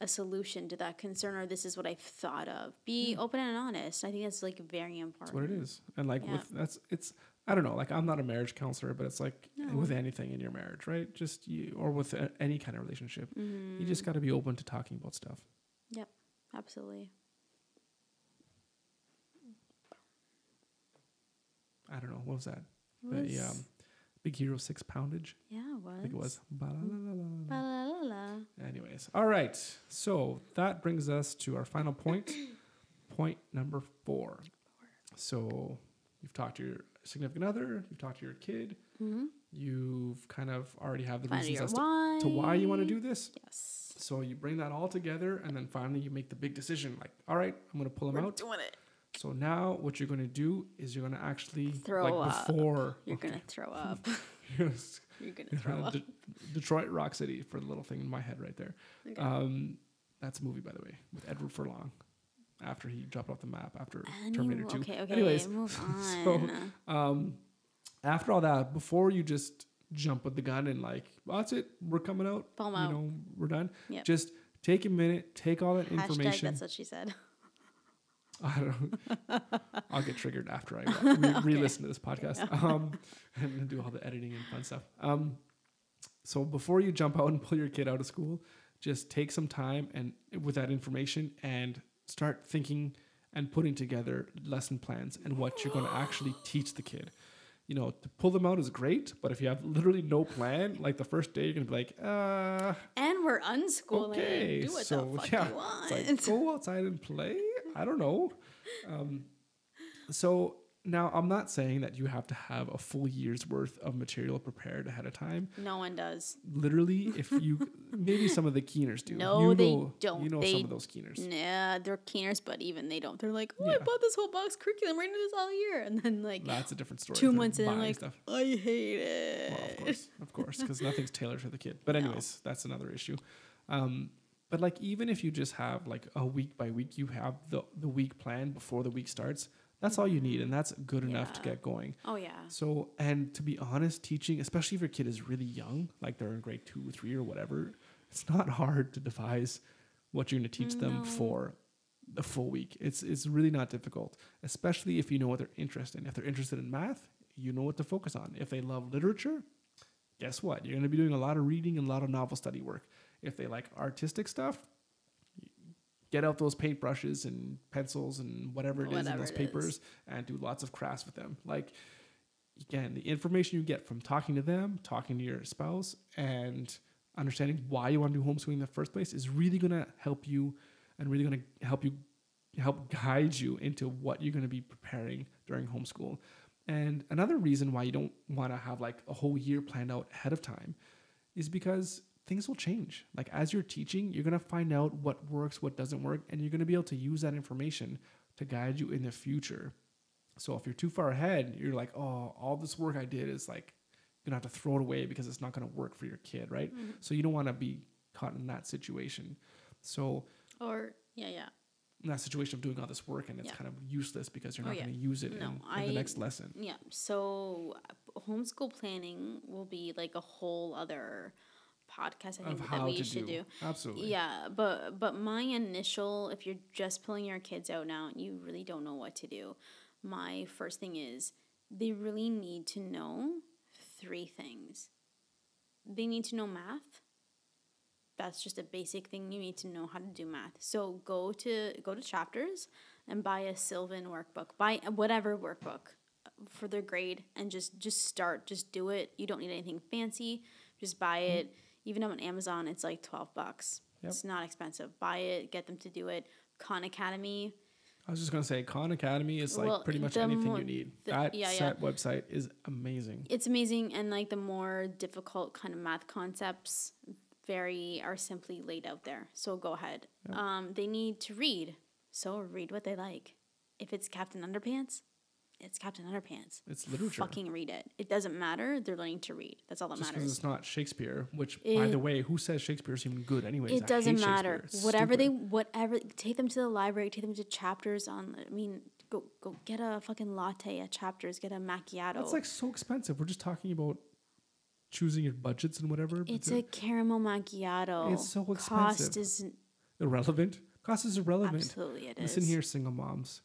a solution to that concern, or this is what I've thought of. Be open and honest. I think that's like very important. That's what it is. And like Yeah. with that's it's I don't know, like I'm not a marriage counselor, but it's like with anything in your marriage, right? Just you or with a, any kind of relationship, you just mm. got to be open to talking about stuff. Yep, absolutely. I don't know what was that? It The was- um, Big Hero Six Poundage. yeah, it was. I think it was. Ba-la-la-la-la. Anyways, all right. So that brings us to our final point. *clears throat* point number four. So you've talked to your significant other, you've talked to your kid, you've kind of already have the Find reasons as to, why. to why you want to do this. Yes. So you bring that all together, and then finally you make the big decision. Like, all right, I'm gonna pull them We're out. doing it. So now what you're gonna do is you're gonna actually Throw like up. before *laughs* You're okay, gonna throw up. *laughs* you're gonna You're gonna throw up. De- Detroit Rock City for the little thing in my head right there. Okay. Um, that's a movie, by the way, with Edward Furlong. After he dropped off the map after Any- Terminator Two. Okay, okay. Anyways, move *laughs* on. so um, after all that, before you just jump with the gun and like, well, that's it, we're coming out. Foam you out. know, we're done. Yep. Just take a minute, take all that Hashtag. information. That's what she said. I don't. *laughs* I'll get triggered after I re- *laughs* re-listen to this podcast um, and do all the editing and fun stuff. Um, so before you jump out and pull your kid out of school, just take some time and with that information and start thinking and putting together lesson plans and what you're going to actually *gasps* teach the kid. You know, to pull them out is great, but if you have literally no plan, like the first day, you're gonna be like, uh, And we're unschooling. okay, Do what so the fuck yeah, you want. it's like go outside and play. I don't know. Um, so now I'm not saying that you have to have a full year's worth of material prepared ahead of time. no one does. Literally, if you *laughs* maybe some of the keeners do. No, you they know, don't. You know They- some of those keeners. Nah, they're keeners, but even they don't. They're like, oh, I bought this whole box curriculum. We're gonna do this all year, and then like That's a different story. two months in, like stuff. I hate it. Well, of course, of course, because *laughs* nothing's tailored for the kid. But anyways, that's another issue. Um, but like even if you just have like a week by week, you have the the week plan before the week starts. That's all you need, and that's good enough to get going. Oh yeah. So, and to be honest, teaching, especially if your kid is really young, like they're in grade two or three or whatever, it's not *laughs* hard to devise what you're going to teach them for the full week. It's it's really not difficult, especially if you know what they're interested in. If they're interested in math, you know what to focus on. If they love literature, guess what? You're going to be doing a lot of reading and a lot of novel study work. If they like artistic stuff, get out those paintbrushes and pencils and whatever it is Whatever in those it is. papers and do lots of crafts with them. Like again, the information you get from talking to them, talking to your spouse, and understanding why you want to do homeschooling in the first place is really going to help you and really going to help you help guide you into what you're going to be preparing during homeschool. And another reason why you don't want to have like a whole year planned out ahead of time is because things will change. Like as you're teaching, you're going to find out what works, what doesn't work, and you're going to be able to use that information to guide you in the future. So if you're too far ahead, you're like, oh, all this work I did is like you're gonna have to throw it away because it's not gonna work for your kid, right? So you don't want to be caught in that situation. So Or yeah, yeah. in that situation of doing all this work and it's Yeah. kind of useless because you're Oh, not yeah. going to use it No, in, in I- the next lesson. Yeah. So uh, homeschool planning will be like a whole other podcast I think that we should do. do. Absolutely. Yeah, but but my initial if you're just pulling your kids out now and you really don't know what to do, my first thing is they really need to know three things. They need to know math. That's just a basic thing you need to know how to do math. So go to go to chapters and buy a Sylvan workbook. Buy whatever workbook for their grade and just just start. Just do it. You don't need anything fancy. Just buy it. Even on Amazon, it's like twelve bucks. Yep. It's not expensive. Buy it. Get them to do it. Khan Academy. I was just going to say, Khan Academy is like Well, pretty much anything more- you need. the- that yeah, yeah. website is amazing. It's amazing and like the more difficult kind of math concepts, very are simply laid out there. So go ahead. Um, they need to read. So read what they like. If it's Captain Underpants, it's Captain Underpants. It's literature. Fucking read it. It doesn't matter. They're learning to read. That's all that Just matters. it's not Shakespeare, which by the way, who says Shakespeare's even good anyways? I It doesn't matter. Shakespeare. Whatever they, whatever, take them to the library. Take them to chapters on. I mean, go go get a fucking latte at chapters. Get a macchiato. That's like so expensive. We're just talking about choosing your budgets and whatever. it's a caramel macchiato. It's so expensive. Cost is irrelevant. Cost is irrelevant. absolutely it is. Listen here, single moms.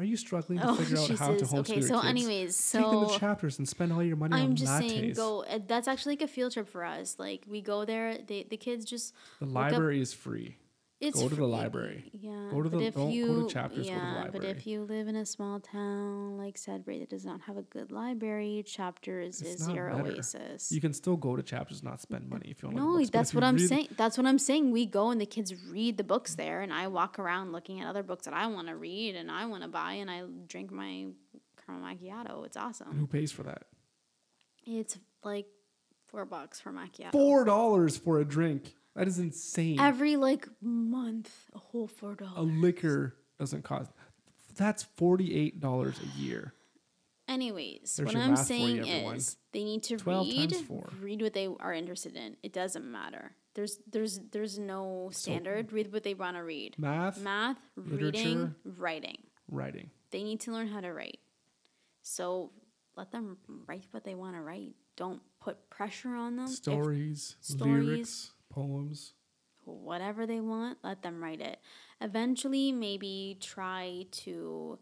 Are you struggling to Oh figure out how to Jesus. homeschool Okay, your so kids? anyways, Take them to so chapters and spend all your money on I'm just lattes. saying, go. uh, That's actually like a field trip for us. Like we go there. They the kids just the library is free. It's Go to the library. Yeah. Go to but the- if don't go to you, chapters, go to the Yeah, but if you live in a small town like Sudbury that does not have a good library, chapters It's is your better. oasis. You can still go to chapters and not spend money if you want. to no, books, that's what I'm saying. That's what I'm saying. We go and the kids read the books there, and I walk around looking at other books that I want to read and I want to buy, and I drink my caramel macchiato. It's awesome. Who pays for that? It's like four bucks for macchiato. Four dollars for a drink. That is insane. Every like month, a whole four dollars. a liquor doesn't cost. That's forty-eight dollars a year. Anyways, There's what I'm for you, saying is they need to read read what they are interested in. It doesn't matter. There's there's there's no standard. read what they want to read. Math, Math, reading, writing. writing. They need to learn how to write. So let them write what they want to write. Don't put pressure on them. If Stories, stories- lyrics, poems. whatever they want, let them write it. Eventually, maybe try to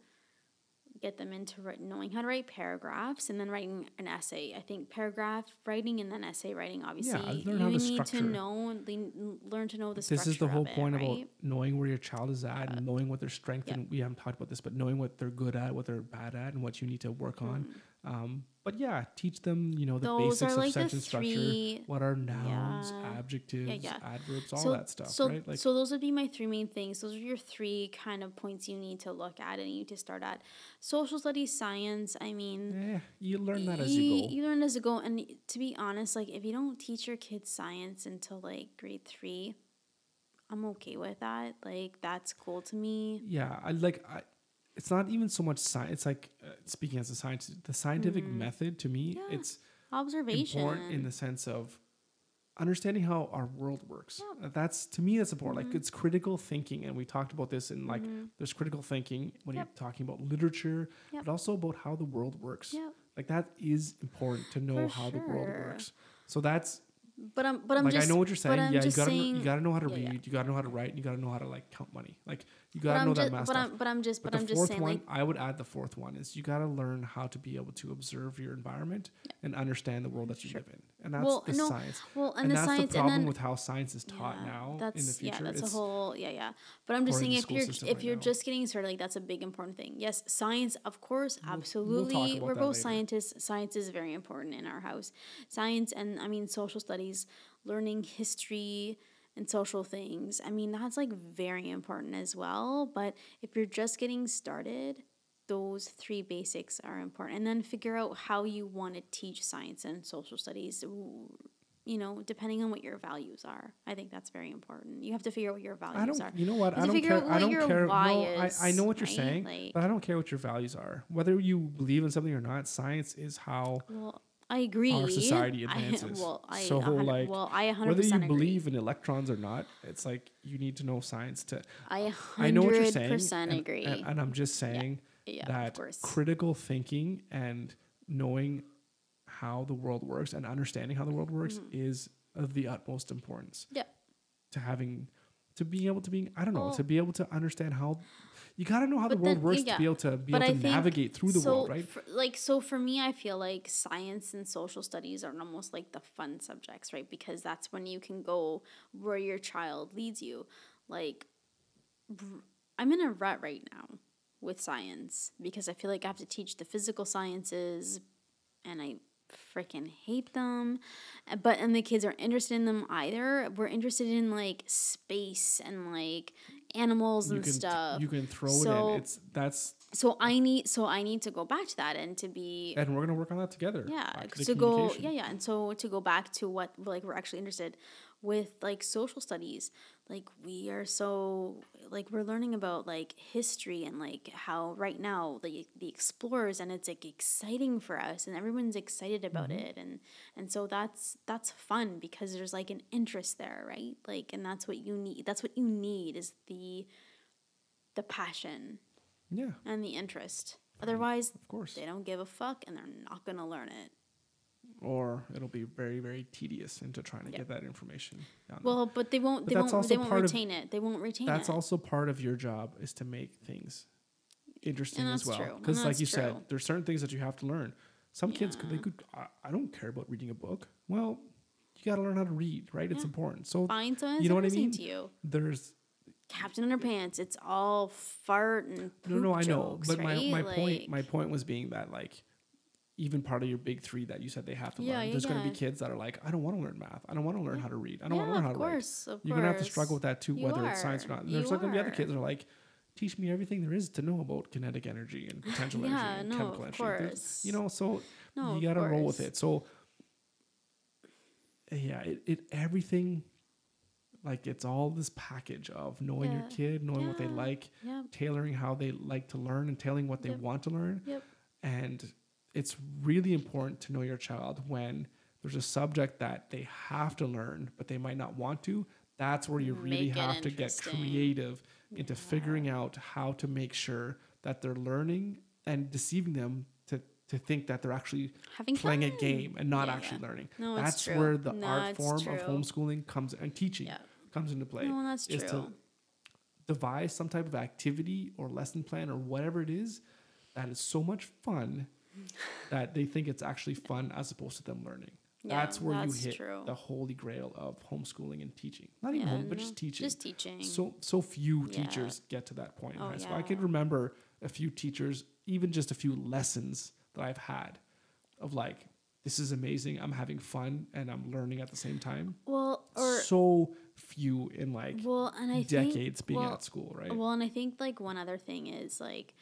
get them into writ- knowing how to write paragraphs and then writing an essay. I think paragraph writing and then essay writing. Obviously, learn you how to need structure. to know, le- learn to know the This is the whole of it, point right? about knowing where your child is at and knowing what their strength and we haven't talked about this, but knowing what they're good at, what they're bad at, and what you need to work on. Um, but yeah, teach them, you know, the. Those basics of like sentence structure. three- What are nouns, Yeah. adjectives, yeah. adverbs, all so, that stuff, so, right? Like so those would be my three main things. Those are your three kind of points you need to look at and you need to start at. Social studies, science. I mean, eh, you learn that as you go. you learn as you go. And to be honest, like if you don't teach your kids science until like grade three, I'm okay with that. Like that's cool to me. yeah i like I, it's not even so much science it's like uh, speaking as a scientist the scientific method to me Mm. Yeah. it's Observation. important in the sense of understanding how our world works Uh, that's to me that's important Mm-hmm. like it's critical thinking and we talked about this in like there's critical thinking when Yep. you're talking about literature Yep. but also about how the world works Yep. like that is important to know For how the world works so that's but I'm but I'm like just I know what you're saying. Yeah, you gotta saying, you gotta know how to yeah, read. yeah. You gotta know how to write. And you gotta know how to like count money. Like you gotta know just that math but stuff. I'm but I'm just But but the I'm just fourth saying one, like I would add the fourth one is you got to learn how to be able to observe your environment and understand the world that you live in, and that's Well, the no, science. well, and and the that's science- the problem then- with how science is taught Yeah, now that's in the future. yeah that's it's, a whole yeah yeah but i'm just saying if you're if right you're now. just getting started like that's a big important thing yes science of course we'll absolutely talk we're both later. scientists science is very important in our house science and i mean social studies learning history and social things i mean that's like very important as well but if you're just getting started those three basics are important and then figure out how you want to teach science and social studies you know, depending on what your values are. I think that's very important. You have to figure out what your values I don't. are. You know what? You I don't care. I don't care. no, I, I know what you're is, saying, right? but I don't care what your values are. Whether you believe in something or not, science is how Well, I agree. our society I- *laughs* advances. well, I so like, well, I 100% whether you agree. believe in electrons or not, it's like you need to know science to. I I know what you're 100% saying, and, agree. and, and I'm just saying Yeah, of that critical thinking and knowing how the world works and understanding how the world works Mm-hmm. is of the utmost importance yeah. to having to being able to be I don't know Well- to be able to understand how you got to know how the world then- works yeah, to be able to be But able to navigate through the so world, right? For, like so for me, I feel like science and social studies are almost like the fun subjects, right? Because that's when you can go where your child leads you. Like I'm in a rut right now with science because I feel like I have to teach the physical sciences and I freaking hate them. But and the kids aren't interested in them either. We're interested in like space and like animals you and can stuff. you can throw it in. It's that's so I need so I need to go back to that and to be and we're gonna work on that together. yeah to go yeah yeah and so to go back to what like we're actually interested with like social studies like we are so like we're learning about like history and like how right now the the explorers and it's like exciting for us and everyone's excited about Mm-hmm. it and and so that's that's fun because there's like an interest there right? Like and that's what you need that's what you need is the the passion Yeah, and the interest. Otherwise of course. they don't give a fuck and they're not gonna learn it Or it'll be very, very tedious into trying to Yeah. get that information. Down Well, but they won't. But They won't. also They won't part of- retain it. They won't retain it. that's it. also part of your job is to make things interesting as that's well. Because, like you said, there's certain things that you have to learn. Some kids could they could I, I don't care about reading a book. Well, you got to learn how to read, right? It's important. So Find someone you know what I interesting mean? to you. there's Captain Underpants. It's all fart and poop no, no, I know, jokes, but right? my my point my point was being that like. Even part of your big three that you said they have to Yeah, learn. yeah, There's going to be kids that are like, I don't want to learn math. I don't want to learn how to read. I don't want to learn how to write. course, of You're gonna have to struggle with that too, You whether it's science or not. There's gonna be other kids that are like, teach me everything there is to know about kinetic energy and *laughs* potential Yeah, energy and no, chemical of energy. There's- course. You know, so No, you gotta roll with it. So yeah, it, it everything like it's all this package of knowing your kid, knowing what they like, Yep. tailoring how they like to learn and tailoring what they Yep. want to learn. Yep. And it's really important to know your child when there's a subject that they have to learn, but they might not want to. That's where you really Make have to get creative into figuring out how to make sure that they're learning and deceiving them to, to think that they're actually Having playing a game and not Yeah, actually yeah. learning. No, it's that's true. where the No, art form of true. homeschooling comes and teaching Yeah. comes into play. No, that's is true. to devise some type of activity or lesson plan or whatever it is that is so much fun that they think it's actually fun as opposed to them learning. Yeah, that's where that's you hit true. the holy grail of homeschooling and teaching. Not even Yeah, home, but no, just teaching. Just teaching. So so few Yeah. teachers get to that point in Oh, high school. I can remember a few teachers, even just a few lessons that I've had of like, this is amazing. I'm having fun and I'm learning at the same time. well, or so few in like well, and I decades think, being well, at school, right? Well, and I think like one other thing is like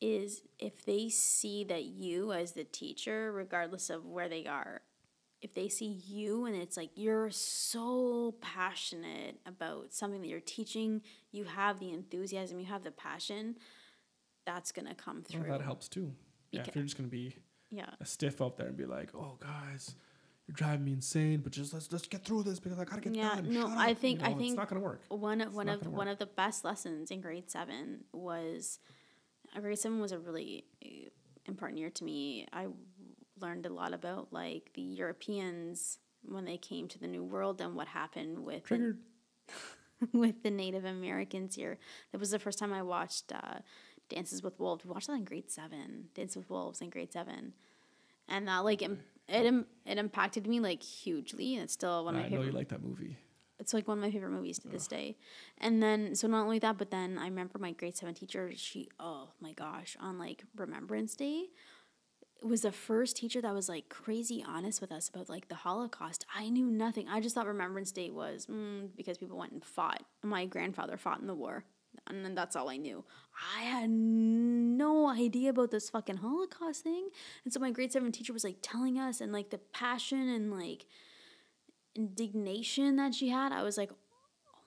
is if they see that you as the teacher, regardless of where they are, if they see you and it's like you're so passionate about something that you're teaching, you have the enthusiasm, you have the passion, that's gonna come Well, through. that helps too. Yeah, if you're just gonna be Yeah. a stiff up there and be like, "Oh, guys, you're driving me insane," but just let's let's get through this because I gotta get Yeah, done. no, Shut I up," think- you I know, think it's not gonna work. one of one of one work. of the best lessons in grade seven was grade seven was a really uh, important year to me. I learned a lot about like the Europeans when they came to the New World and what happened with the, *laughs* with the Native Americans here. That was the first time I watched uh, Dances with Wolves. We watched that in grade seven. Dances with Wolves in grade seven, and that like im- it it impacted me like hugely. And it's still one of my I know favorite you like that movie. It's like one of my favorite movies to this day. And then so not only that, but then I remember my grade seven teacher, she oh my gosh, on like Remembrance Day was the first teacher that was like crazy honest with us about like the Holocaust. I knew nothing. I just thought Remembrance Day was mm, because people went and fought. My grandfather fought in the war. And then that's all I knew. I had no idea about this fucking Holocaust thing. And so my grade seven teacher was like telling us and like the passion and like indignation that she had, I was like,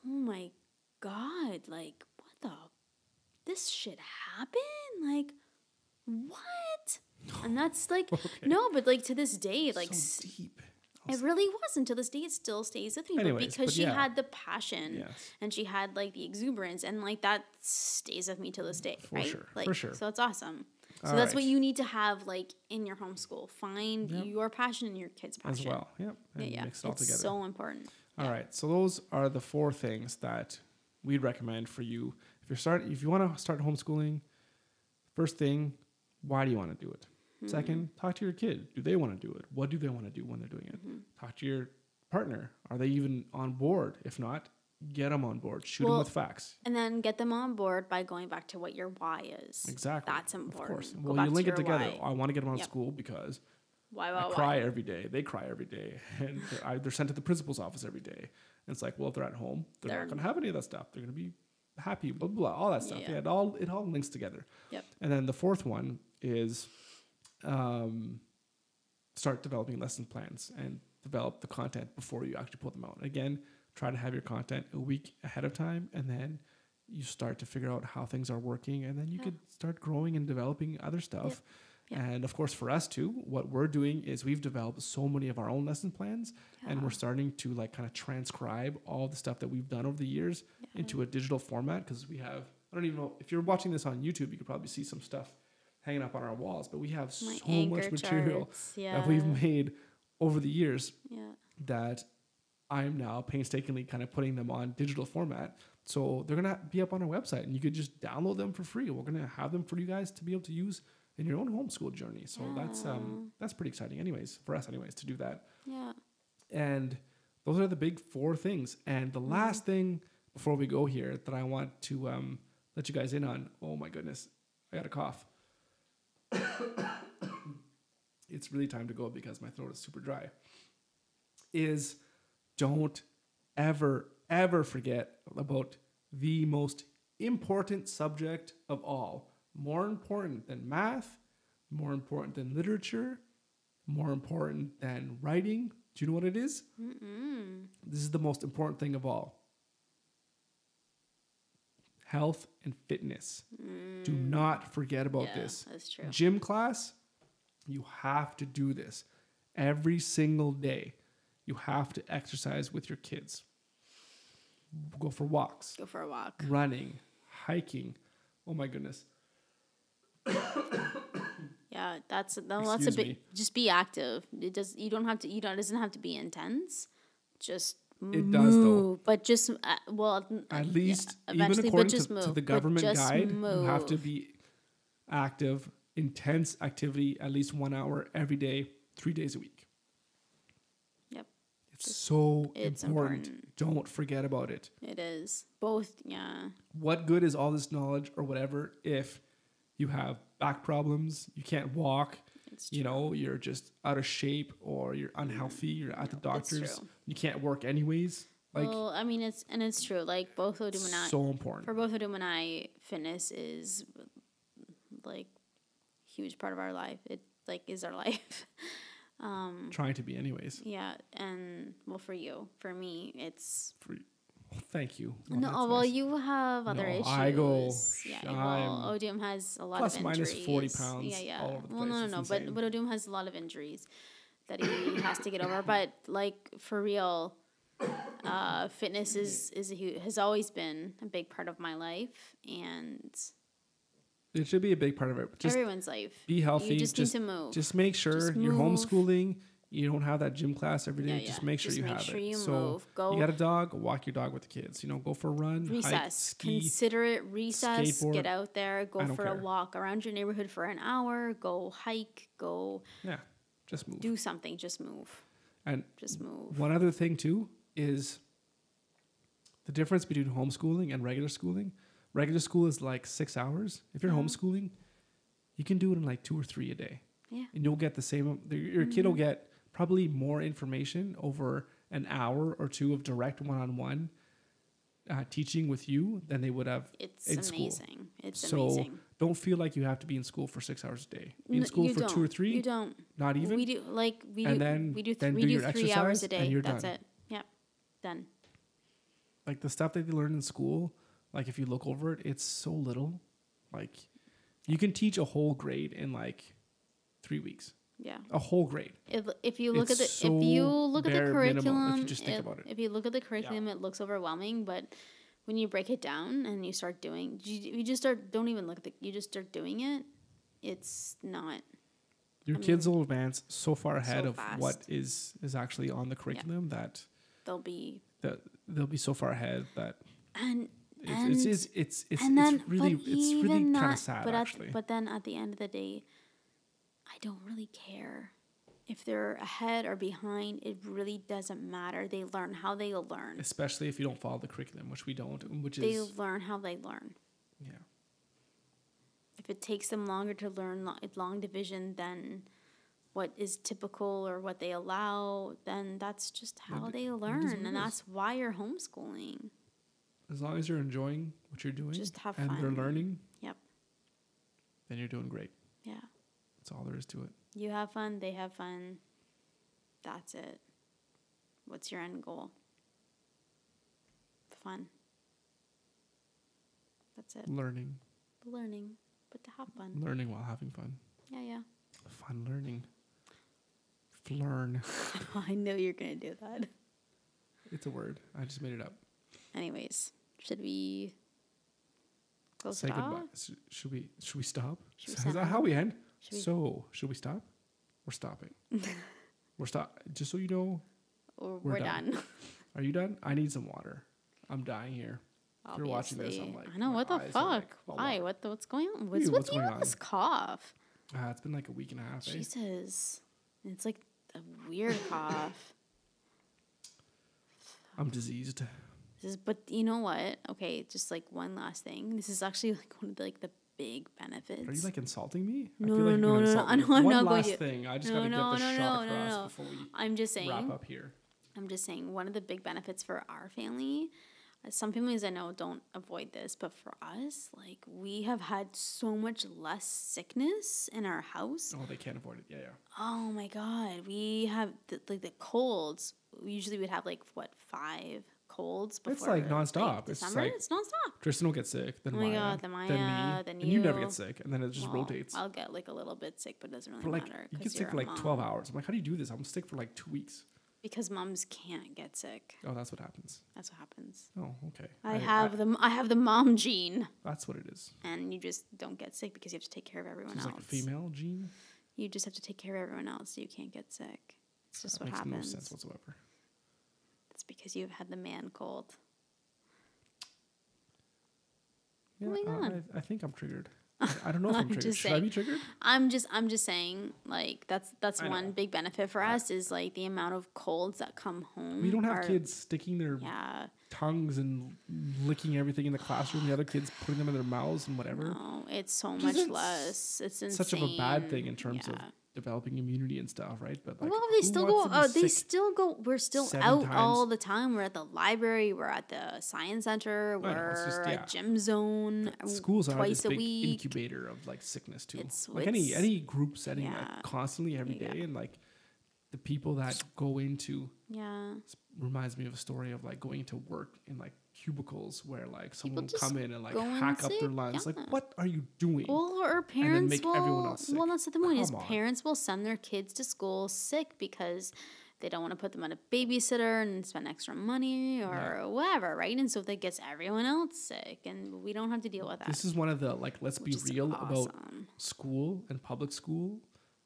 oh my god, like what the this shit happened? Like what? *sighs* And that's like no, but like to this day, like so deep. it really was. To this day, it still stays with me. Anyways, but because but she yeah. had the passion Yes. and she had like the exuberance, and like that stays with me to this day, For right? sure, for sure. So it's awesome. So All that's what you need to have like in your homeschool. Find Yep. your passion and your kids' passion. as well. Yep. And Yeah, yeah. mix it all it's together. so important. All right. So those are the four things that we'd recommend for you if you're start if you want to start homeschooling. First thing, why do you want to do it? Hmm. Second, talk to your kid. Do they want to do it? What do they want to do when they're doing it? Mm-hmm. Talk to your partner. Are they even on board? If not, get them on board. Shoot them with facts. And then get them on board by going back to what your why is. Exactly. That's important. Of course. Go Well, you to link it together. why. I want to get them out of Yep. school because Why, I why, why? cry every day. They cry every day, *laughs* and they're, I, they're sent to the principal's office every day. And it's like, well, if they're at home, they're, They're- not going to have any of that stuff. They're going to be happy, blah blah, blah all that stuff. Yeah. Yeah, it all it all links together. Yep. And then the fourth one is um, start developing lesson plans and develop the content before you actually pull them out. Again, try to have your content a week ahead of time, and then you start to figure out how things are working, and then you Yeah. could start growing and developing other stuff. Yep. And of course, for us too, what we're doing is we've developed so many of our own lesson plans, and we're starting to like kind of transcribe all the stuff that we've done over the years Yeah. into a digital format because we have I don't even know if you're watching this on YouTube, you could probably see some stuff hanging up on our walls, but we have My so much material charts, Yeah. that we've made over the years yeah. that I'm now painstakingly kind of putting them on digital format. So they're gonna be up on our website, and you could just download them for free. We're gonna have them for you guys to be able to use in your own homeschool journey. So that's um that's pretty exciting, anyways, for us, anyways, to do that. Yeah. And those are the big four things. And the last thing before we go here that I want to um, let you guys in on. Oh my goodness, I got a cough. *coughs* it's really time to go because my throat is super dry. Is don't ever ever forget about the most important subject of all. More important than math, more important than literature, more important than writing. Do you know what it is? Mm-mm. This is the most important thing of all health and fitness. Do not forget about Mm. yeah, this. That's true. Gym class, you have to do this every single day. You have to exercise with your kids. Go for walks, Go for a walk. running, hiking. Oh my goodness. *coughs* Yeah, that's no, that's a bit. Just be active. It does. You don't have to. You don't. It doesn't have to be intense. Just It does, though. But just uh, well, n- At yeah, least, even eventually, according to, move. to the government guide, you have to be active, intense activity at least one hour every day, three days a week. So it's important. important. Don't forget about it. it is both. Yeah, What good is all this knowledge or whatever if you have back problems, you can't walk, it's you know, you're just out of shape or you're unhealthy, you're at the No, it's doctor's, true. you can't work anyways. Like well, I mean, it's and it's true. Like both Odum and I, so important. for both Odum and I, fitness is like huge part of our life. It like is our *laughs* life. Um, Trying to be anyways. yeah, and well, for you, for me, it's For, thank you. Well, no. well, nice. you have other No, issues. I go- Yeah, well, Odum has a lot plus of injuries. 40 pounds Yeah, yeah. all over the well, place. no, no, no. But but Odum has a lot of injuries that he has to get over. But like for real, uh, fitness is is a hu- has always been a big part of my life and It should be a big part of it. Just everyone's life. be healthy. You just, just need to move. just make sure Just you're homeschooling. You don't have that gym class every day. Yeah, Just make sure Just you make have sure it. you so move. Go- you got a dog, walk your dog with the kids. You know, go for a run, hike, ski. Consider it recess. skateboard. Get out there. Go for care. a walk around your neighborhood for an hour. Go hike. Go yeah, just move. do something. Just move. and Just move. one other thing too is the difference between homeschooling and regular schooling. Regular school is like six hours. If you're Yeah. homeschooling, you can do it in like two or three a day. Yeah. and you'll get the same. Your kid will get probably more information over an hour or two of direct one-on-one uh, teaching with you than they would have. It's in school. amazing. It's so amazing. don't feel like you have to be in school for six hours a day. Be in No, school for two or three, You don't. not even. We do like we And do. then- we do. Th- then we do do three hours a and day. you're That's done. it. Yep. Done. like the stuff that they learn in school, like if you look over it, it's so little. Like you can teach a whole grade in like three weeks. Yeah. A whole grade. If, if you look It's at the so if you look at the bare minimal if you curriculum, just think if, about it. if you look at the curriculum, it looks overwhelming. But when you break it down and you start doing, you, you just start. Don't even look at the. You just start doing it. It's not. Your I kids will advance so far ahead so of what fast. is is actually on the curriculum that They'll be that they'll be so far ahead that and it's and it's, it's it's it's, and then it's really it's really kind of sad but actually. At, but then at the end of the day, I don't really care if they're ahead or behind. It really doesn't matter. They learn how they learn. Especially if you don't follow the curriculum, which we don't, which They is learn how they learn. yeah. If it takes them longer to learn lo- long division than what is typical or what they allow, then that's just how they learn, and that's why you're homeschooling. As long as you're enjoying what you're doing Just have and fun. they're learning, Yep. then you're doing great. Yeah. That's all there is to it. You have fun, they have fun. That's it. What's your end goal? Fun. That's it. Learning, Learning, but to have fun. learning while having fun. Yeah, yeah. Fun learning. Flern. *laughs* I know you're gonna do that. It's a word. I just made it up. Anyways, should we go Say stop? goodbye. S- Should we? Should we stop? Should we Is that how we end? Should we- So, should we stop? We're stopping. *laughs* we're stop. Just so you know, Or we're we're, done. done. *laughs* are you done? I need some water. I'm dying here. If you're watching this, I'm Obviously. like, I know my what the eyes are like, fuck. "Well, Why? what?" What the, what's going on? What's Ew, with what's you going and on? this cough? Ah, it's been like a week and a half. Eh? Jesus, it's like a weird cough. *laughs* I'm diseased. This is, but you know what? Okay, just like one last thing. This is actually *laughs* like one of the, like the big benefits. Are you like insulting me? No, I feel no, like no, no, no. I know I'm One not going last to- thing. I just No, gotta no, get the no, shot no, no, across no. before we I'm just saying. wrap up here. I'm just saying one of the big benefits for our family. uh, Some families I know don't avoid this, but for us, like we have had so much less sickness in our house. Oh, they can't avoid it. Yeah, yeah. Oh my god, we have the, like the colds. Usually, we'd have like what five colds before. It's like like, nonstop. It's December. like- it's nonstop. Tristan will get sick, then Oh my Maya, God, then then Maya, me, then and you never get sick, and then it just Well, rotates. I'll get like a little bit sick, but it doesn't really like matter you get sick for like twelve hours. I'm like, how do you do this? I'm sick for like two weeks. Because moms can't get sick. Oh, that's what happens. That's what happens. Oh, okay. I, have the I have the mom gene, that's what it is. and you just don't get sick because you have to take care of everyone She's else. like a female gene. You just have to take care of everyone else, so you can't get sick. It's just That what makes happens. no sense whatsoever. It's because you've had the man cold. Yeah, Moving uh, on. I, I think I'm triggered. I, I don't know if *laughs* I'm I'm triggered. just Should I be triggered? I'm just I'm just saying like that's that's I one know. big benefit for us is like the amount of colds that come home. We don't have are- kids sticking their Yeah, tongues and licking everything in the classroom. The other kids putting them in their mouths and whatever. no, it's so much isn't less. It's insane. Such of a bad thing in terms of Yeah. Developing immunity and stuff, right? But like, well, they still go. wants to be Uh, they still go. We're still out times? all the time. We're at the library. We're at the science center. We're it's just- at yeah. gym zone. uh, schools are this a big week. incubator of like sickness too. It's- like any it's- any group setting, yeah. like constantly every day, Yeah. and like the people that go into Yeah, reminds me of a story of like going to work in like cubicles where like someone will come in and like hack up their sick, lungs. Like, what are you doing? Well, or parents make will. everyone else Well, sick. that's the point. Is on. parents will send their kids to school sick because they don't want to put them on a babysitter and spend extra money or Yeah. whatever, right? And so that gets everyone else sick, and we don't have to deal with that. this is one of the like let's which be real about school and public school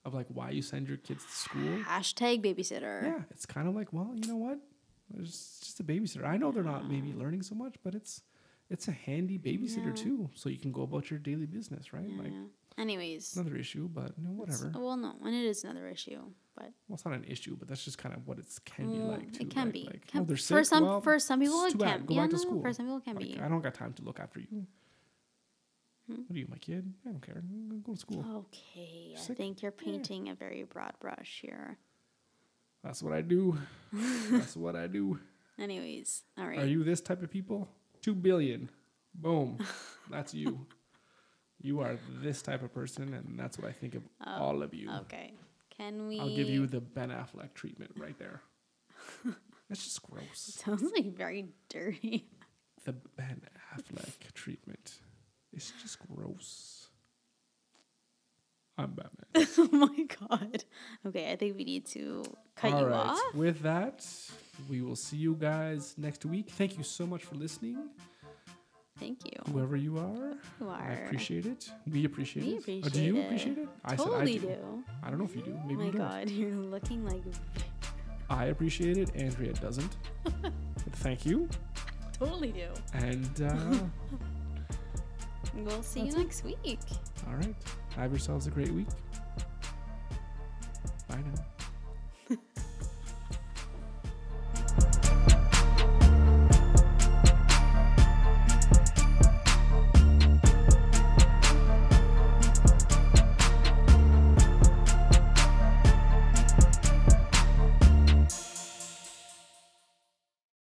of like why you send your kids to school. Hashtag babysitter. Yeah, it's kind of like, well, you know what? It's just a babysitter. I know they're not maybe learning so much, but it's it's a handy babysitter Yeah. too, so you can go about your daily business, right? Yeah, Like yeah. Anyways, another issue, but you know, whatever. well, no, and it is another issue, but Well, it's not an issue, but that's just kind of what it can be mm, like. Too, it can right? be. Like, Can- oh, they're for sick. some, well, for some people, it can. Go yeah, back to school. for some people, it can like, be. I don't got time to look after you. Hmm? What are you, my kid? I don't care. Go to school. Okay, I think you're painting a very broad brush here. That's what I do. that's what I do. *laughs* Anyways, all right. Are you this type of people? Two billion. Boom. That's you. You are this type of person, and that's what I think of oh, all of you. Okay. Can we? I'll give you the Ben Affleck treatment right there. *laughs* That's just gross. Sounds like very dirty. The Ben Affleck treatment. It's just gross. I'm Batman. *laughs* oh my god. Okay, I think we need to cut All you right. off. With that, we will see you guys next week. Thank you so much for listening, Thank you. whoever you are. You are. I appreciate it. We appreciate We it. appreciate Or do you it. appreciate it? I totally I do. do. I don't know if you do. Oh Maybe my you don't. god, *laughs* you're looking like I appreciate it. Andrea doesn't. *laughs* thank you. totally do. And uh, We'll see you it. next week. all right. Have yourselves a great week. Bye now. *laughs*